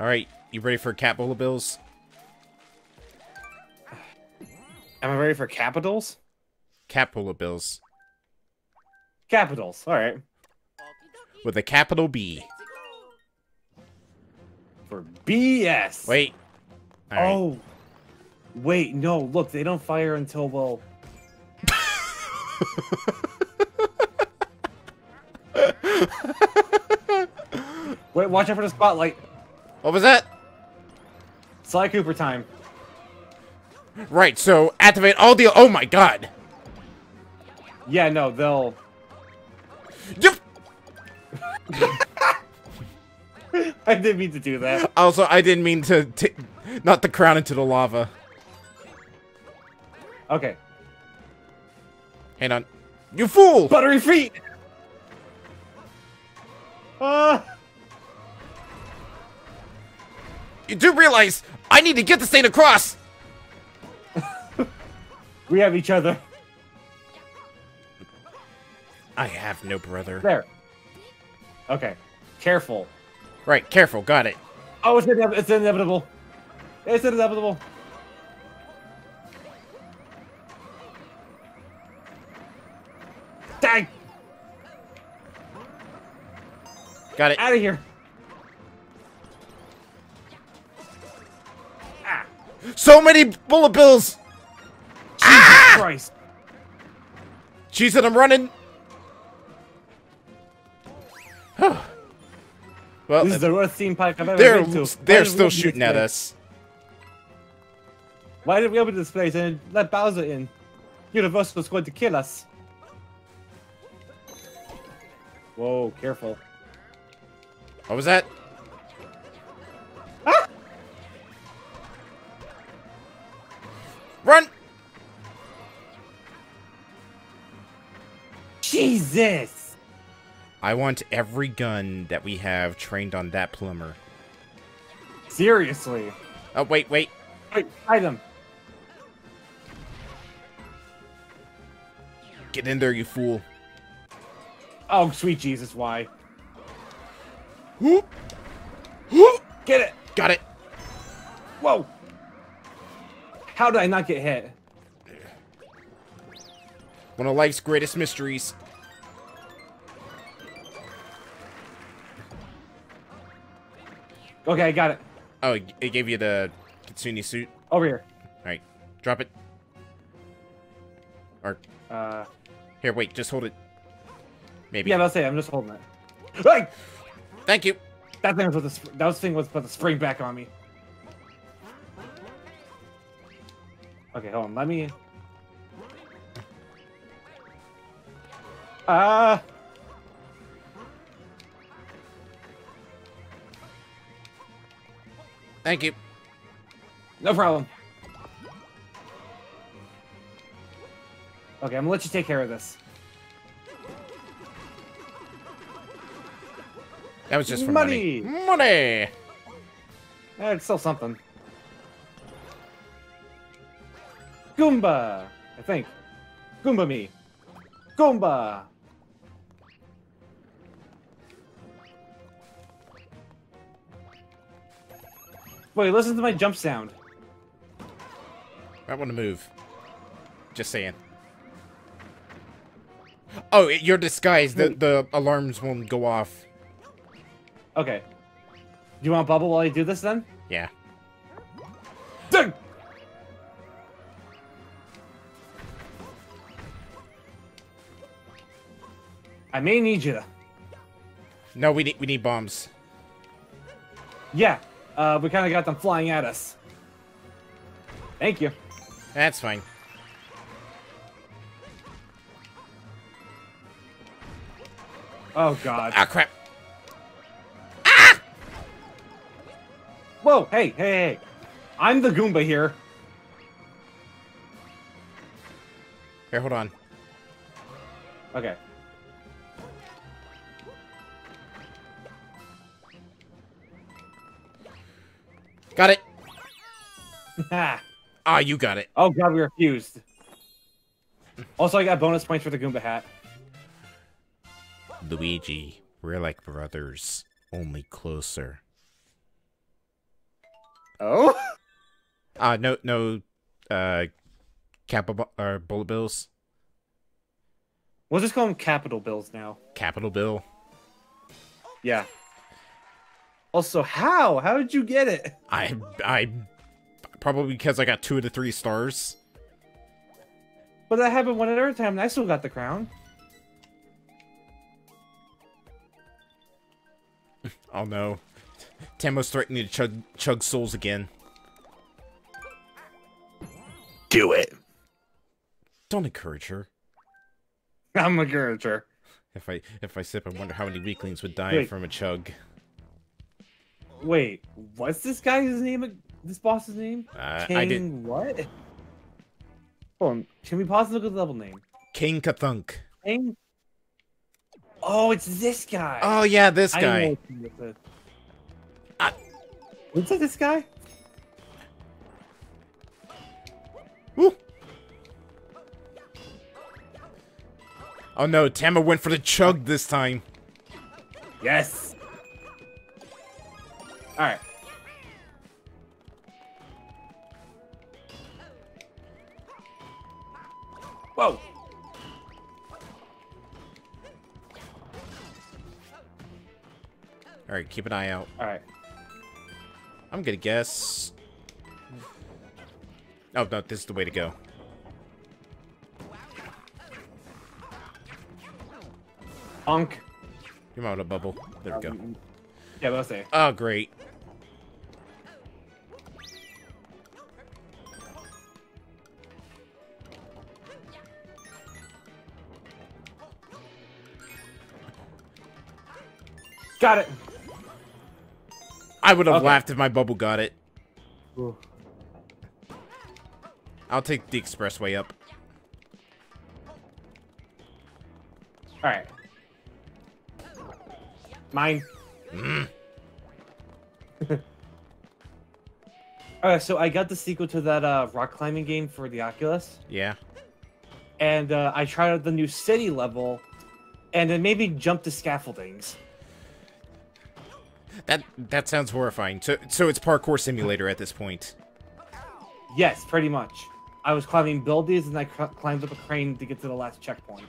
All right. You ready for cat bowl bills? Am I ready for capitals? Cat bowl bills Capitals. All right. with a capital B. For BS. Wait. All right. Oh. Wait, no. Look, they don't fire until well. Wait, watch out for the spotlight. What was that? Sly Cooper time. Right. So activate all the. Oh my God. Yeah, no, they'll. Yep. I didn't mean to do that. Also, I didn't mean to t- not the crown into the lava. Okay. Hang on. You fool! Buttery feet! Uh, You do realize I need to get this thing across. we have each other. I have no brother. There. Okay. Careful. Right. Careful. Got it. Oh, it's, inev- it's inevitable. It's inevitable. Dang! Got it. Out of here! So many bullet bills. Jesus ah! Christ! She said I'm running. well, This is the worst theme park I've ever they're been to. They're did still shooting at us. Why did we open this place and let Bowser in? Universal was going to kill us. Whoa, careful. What was that? Jesus! I want every gun that we have trained on that plumber. Seriously. Oh wait, wait. Wait, item. Get in there, you fool. Oh, sweet Jesus, why? Whoop. Whoop. Get it! Got it. Whoa! How did I not get hit? One of life's greatest mysteries. Okay, I got it. Oh, it gave you the Kitsune suit. Over here. All right, drop it. Or Uh, here, wait, just hold it. Maybe. yeah, let's say I'm just holding it. Hey! Thank you. That thing was with the sp- that thing was put the spring back on me. Okay, hold on. Let me. Ah. Thank you. no problem. Okay, I'm gonna let you take care of this. That was just for Money. money. Money. Eh, it's still something. Goomba, I think. Goomba me. Goomba. Wait, listen to my jump sound. I want to move. Just saying. Oh, you're disguised. The the alarms won't go off. Okay. Do you want bubble while I do this then? Yeah. Ding! I may need you. No, we need we need bombs. Yeah, uh, we kind of got them flying at us. Thank you. That's fine. Oh god. Ah, crap. Ah! Whoa, hey, hey, hey. I'm the Goomba here. Here, hold on. Okay. Got it. Ah. Ah, you got it. oh god, we were fused. Also, I got bonus points for the Goomba hat. Luigi, we're like brothers, only closer. Oh? Uh, no, no, uh, capital or bullet bills, We'll just call them capital bills now. capital bill. Yeah. Also, how? How did you get it? I, I, probably because I got two of the three stars. But that happened one other time, and I still got the crown. Oh no, Tamo's threatening to chug chug souls again. Do it. Don't encourage her. I'm a encourager. If I if I sip, I wonder how many weaklings would die Wait. from a chug. Wait, what's this guy's name? This boss's name? Uh, King I did what? Hold on. Can we pause and look at the level name? King Kathunk. King? Oh, it's this guy. Oh yeah, this guy. what King is. Ah. This guy? Woo. Oh no, Tama went for the chug this time. Yes. All right. Whoa. All right, keep an eye out. All right. I'm gonna guess. Oh no, this is the way to go. Unk. Come out of bubble. There we go. Um, Yeah, let's say. Oh great. Got it. I would have Okay. laughed if my bubble got it. Ooh. I'll take the expressway up. All right. Mine. Mm. Alright, so I got the sequel to that uh, rock climbing game for the Oculus, Yeah. and uh, I tried out the new city level, and made me jump to scaffoldings. That that sounds horrifying. So so it's parkour simulator at this point. Yes, pretty much. I was climbing buildings, and I cl- climbed up a crane to get to the last checkpoint.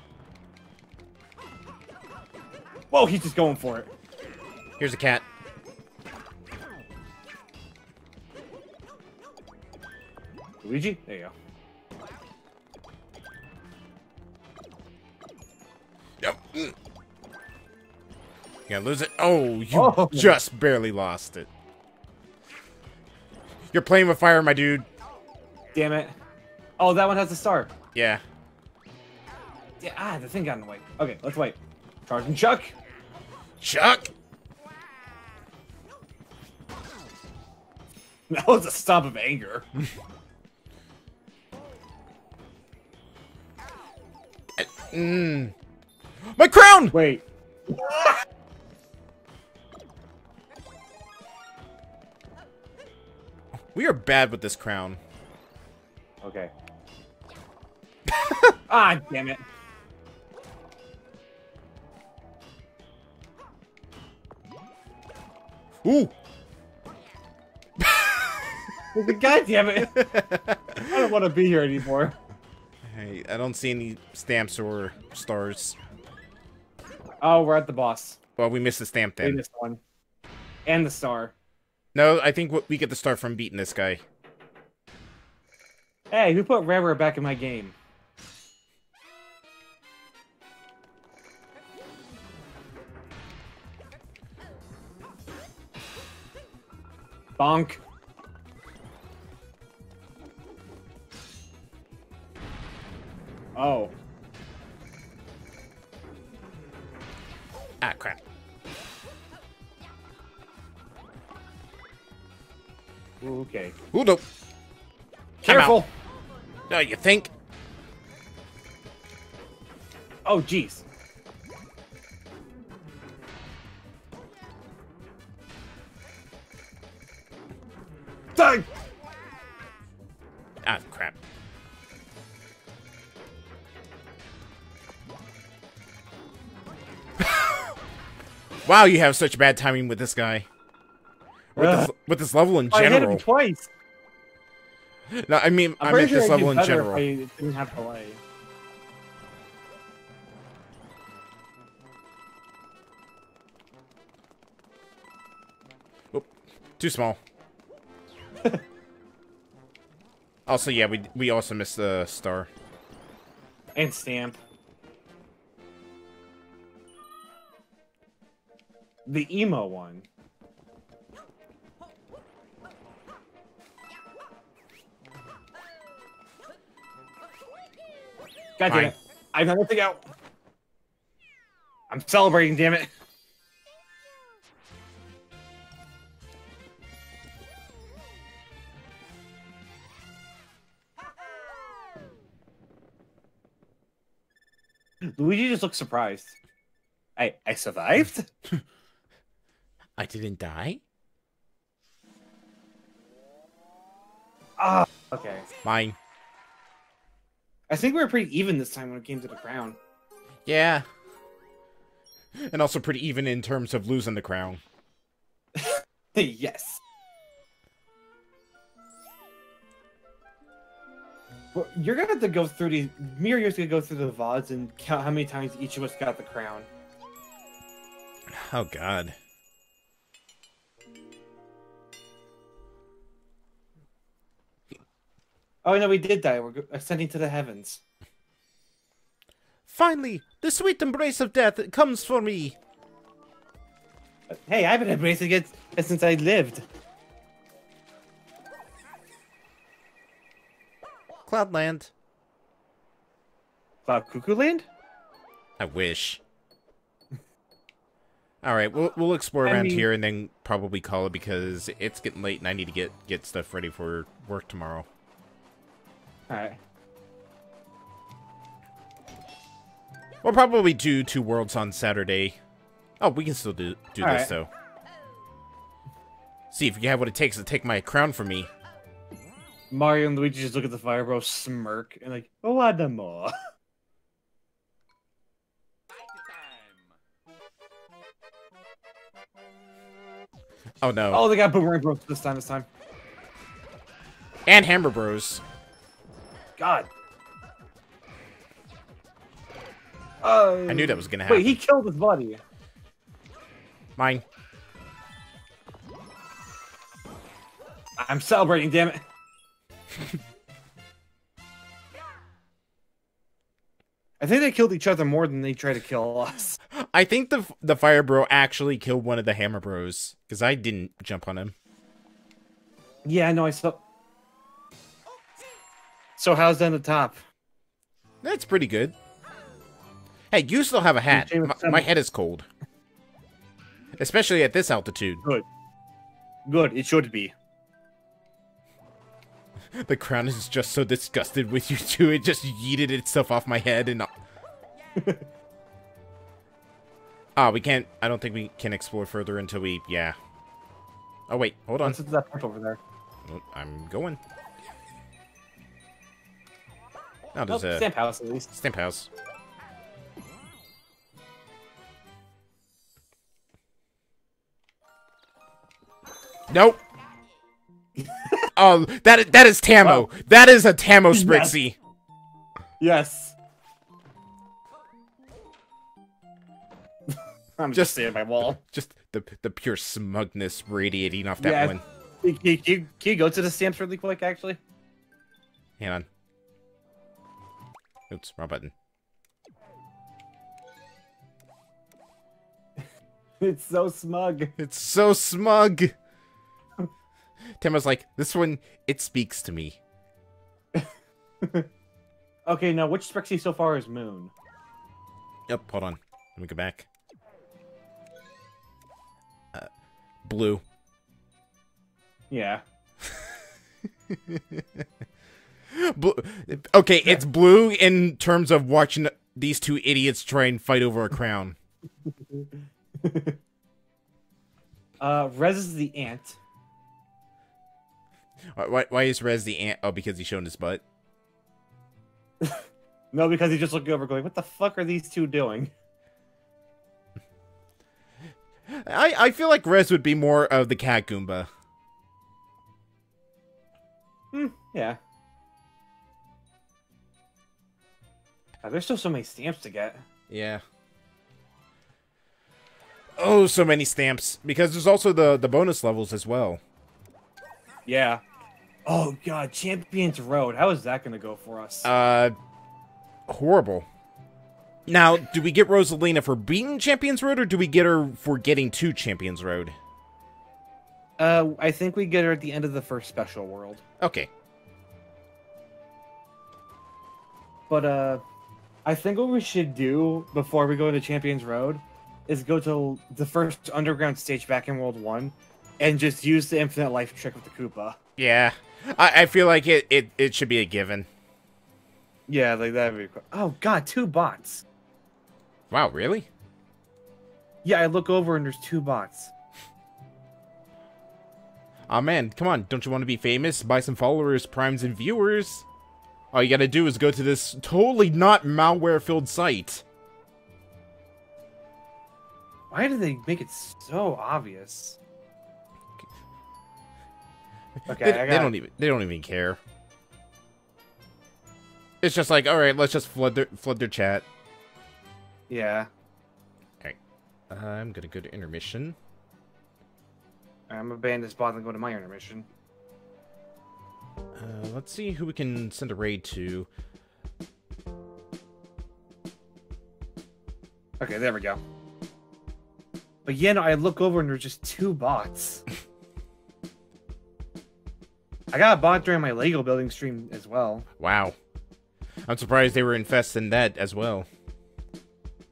Whoa, he's just going for it. Here's a cat. Luigi? There you go. You gonna lose it? Oh, you Oh. just barely lost it. You're playing with fire, my dude. Damn it. Oh, that one has a star. Yeah. Yeah, ah, the thing got in the way. Okay, let's wait. Chargin' Chuck. Chuck! That was a stomp of anger. Mm. My crown! Wait. We are bad with this crown. Okay. ah, damn it. Ooh! God damn it. I don't want to be here anymore. Hey, I don't see any stamps or stars. Oh, we're at the boss. Well, we missed the stamp then. Latest one. And the star. No, I think we get the start from beating this guy. Hey, who put Railroad back in my game? Bonk. Oh. Ah, crap. Okay. Ooh, no. Careful. No, you think? Oh, jeez. Die! Ah, crap. wow, you have such bad timing with this guy. With, this, with this level in oh, I hit him general. twice. No, I mean, I'm I meant sure this level in general. I didn't have delay. Too small. also, yeah, we we also missed the star. And stamp. The emo one. God damn it. I have nothing out. I'm celebrating, damn it. Luigi just looks surprised. I I survived? I didn't die. Ah, okay. Mine. I think we were pretty even this time when it came to the crown. Yeah. And also pretty even in terms of losing the crown. yes. Well, you're gonna have to go through the. Me or you're gonna go through the VODs and count how many times each of us got the crown. Oh god. Oh no, we did die. We're ascending to the heavens. Finally, the sweet embrace of death comes for me. Hey, I've been embracing it since I lived. Cloudland. Cloud Cuckoo Land? I wish. All right, we'll we'll explore I around mean- here and then probably call it because it's getting late and I need to get get stuff ready for work tomorrow. Alright. We'll probably do two worlds on Saturday. Oh, we can still do do All this right. though. See if you have what it takes to take my crown from me. Mario and Luigi just look at the fire bro, smirk, and like, oh, more? Oh no. Oh, they got Boomerang Bros this time, this time. And Hammer Bros. God. Oh. I knew that was gonna happen. Wait, he killed his buddy. Mine. I'm celebrating, damn it. I think they killed each other more than they tried to kill us. I think the the Fire Bro actually killed one of the Hammer Bros because I didn't jump on him. Yeah, no, I saw. So how's that on the top? That's pretty good. Hey, you still have a hat. My, my head is cold, especially at this altitude. Good. Good, it should be. The crown is just so disgusted with you two. It just yeeted itself off my head and. Ah, we can't. I don't think we can explore further until we. Yeah. Oh wait, hold on. What's that over there? Oh, I'm going. Now a stamp house at least. stamp house. Nope. oh, that that is Tamo. Wow. That is a Tamo Yes. Yes. I'm Just- just saying my wall. Just the the pure smugness radiating off that Yeah. one. Can, can, can you go to the stamps really quick, actually? Hang on. Oops, wrong button. It's so smug. It's so smug. Tim was like, this one, it speaks to me. Okay, now which Sprixie so far is Moon? Yep, hold on. Let me go back. Uh, blue. Yeah. Blue. Okay, it's blue in terms of watching these two idiots try and fight over a crown. Uh, Rez is the ant. Why, why, why is Rez the ant? Oh, because he's showing his butt. No, because he's just looking over, going, "What the fuck are these two doing?" I, I feel like Rez would be more of the cat Goomba. Hmm, yeah. Uh, there's still so many stamps to get. Yeah. Oh, so many stamps. Because there's also the, the bonus levels as well. Yeah. Oh god, Champions Road. How is that gonna go for us? Uh, horrible. Now, do we get Rosalina for beating Champions Road, or do we get her for getting to Champions Road? Uh, I think we get her at the end of the first special world. Okay. But uh, I think what we should do before we go into Champions Road is go to the first underground stage back in World One, and just use the infinite life trick with the Koopa. Yeah. I, I feel like it, it, it should be a given. Yeah, like that would be cool. Oh god, two bots. Wow, really? Yeah, I look over and there's two bots. Aw man, come on, don't you want to be famous? Buy some followers, primes, and viewers? All you gotta do is go to this totally not malware-filled site. Why do they make it so obvious? Okay, They, I they don't even they don't even care. It's just like, all right, let's just flood their flood their chat. Yeah, I'm gonna go to intermission. I'm a band this bot and go to my intermission. Uh, let's see who we can send a raid to. Okay, there we go. But yeah, no, I look over and there's just two bots. I got a bot during my Lego building stream as well. Wow, I'm surprised they were infesting that as well.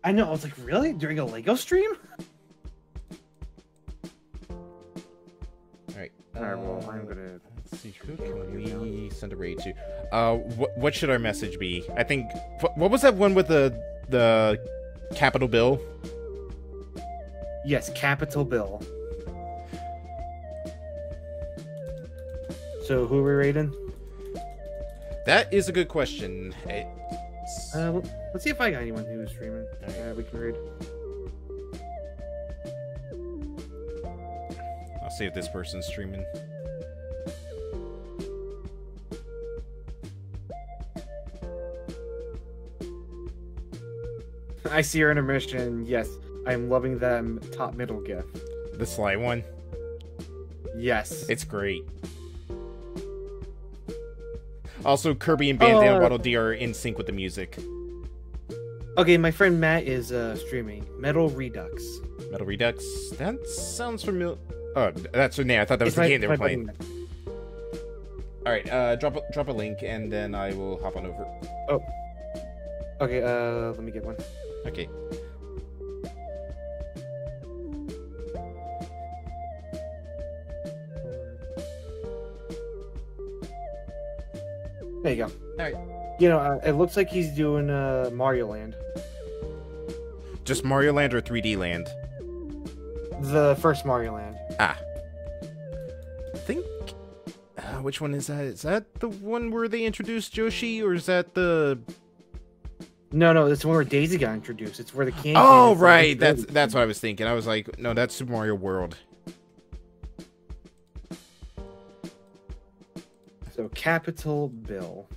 I know. I was like, really? During a Lego stream? All right. All right, well, uh, I'm gonna. Who can we send a raid to? Uh, what what should our message be? I think what, what was that one with the the capital bill? Yes, Capital Bill. So who are we rating? That is a good question. It's, Uh, let's see if I got anyone who's streaming. Alright. Uh, we can raid. I'll see if this person's streaming. I see your intermission. Yes, I'm loving them top middle gif. The sly one. Yes. It's great. Also, Kirby and Bandana Oh. Waddle Dee are in sync with the music. Okay, my friend Matt is uh streaming Metal Redux. Metal Redux. That sounds familiar. Oh, that's her name. I thought that was It's the my- game they were playing. All right, uh, drop a, drop a link and then I will hop on over. Oh. Okay, uh, let me get one. Okay. There you go. Alright. You know, uh, it looks like he's doing uh Mario Land, Just Mario Land or 3D Land? the first Mario Land. Ah. I think. Uh, which one is that? Is that the one where they introduced Yoshi, or is that the? No, no, that's where Daisy got introduced. It's where the king. Oh, right. That's that's what I was thinking. I was like, no, that's Super Mario World. So Capital Bill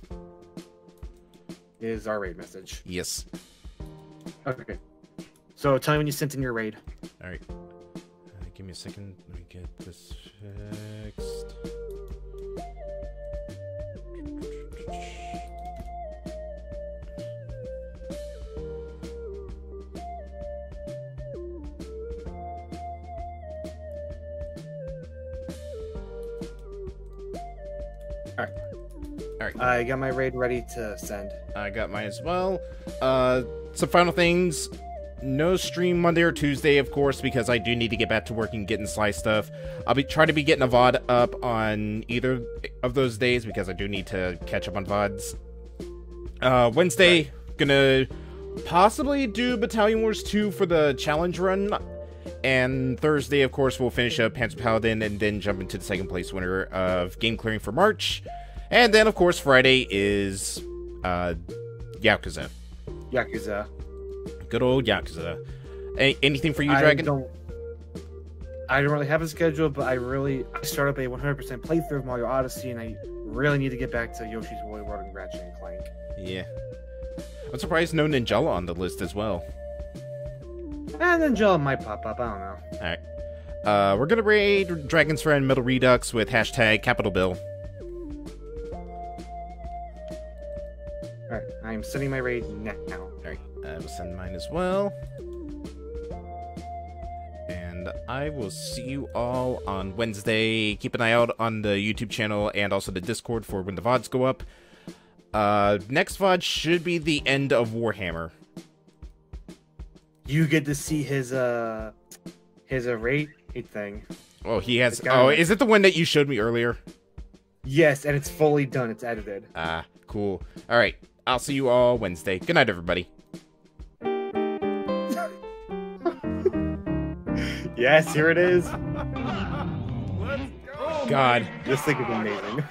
is our raid message. Yes. Okay. So tell me when you sent in your raid. All right. Uh, give me a second. Let me get this fixed. I got my raid ready to send. I got mine as well. Uh, some final things. No stream Monday or Tuesday, of course, because I do need to get back to work and getting Sly stuff. I'll be trying to be getting a VOD up on either of those days because I do need to catch up on VODs. Uh, Wednesday, gonna possibly do Battalion Wars 2 for the challenge run. And Thursday, of course, we'll finish up Panzer Paladin and then jump into the second place winner of game clearing for March. And then, of course, Friday is uh, Yakuza. Yakuza. Good old Yakuza. A- anything for you, I Dragon? don't. I don't really have a schedule, but I really I started up a 100% playthrough of Mario Odyssey, and I really need to get back to Yoshi's Woolly World and Ratchet and Clank. Yeah. I'm surprised no Ninjala on the list as well. And then Joel might pop up. I don't know. Alright. Uh, we're gonna raid Dragon's Friend Metal Redux with hashtag Capital Bill. I'm sending my raid now. Alright, I will send mine as well. And I will see you all on Wednesday. Keep an eye out on the YouTube channel and also the Discord for when the VODs go up. Uh, next VOD should be the end of Warhammer. You get to see his uh his uh, raid thing. Oh, he has. Oh, is it the one that you showed me earlier? Yes, and it's fully done. It's edited. Ah, cool. All right, I'll see you all Wednesday. Good night, everybody. Yes, here it is. God. This thing is amazing.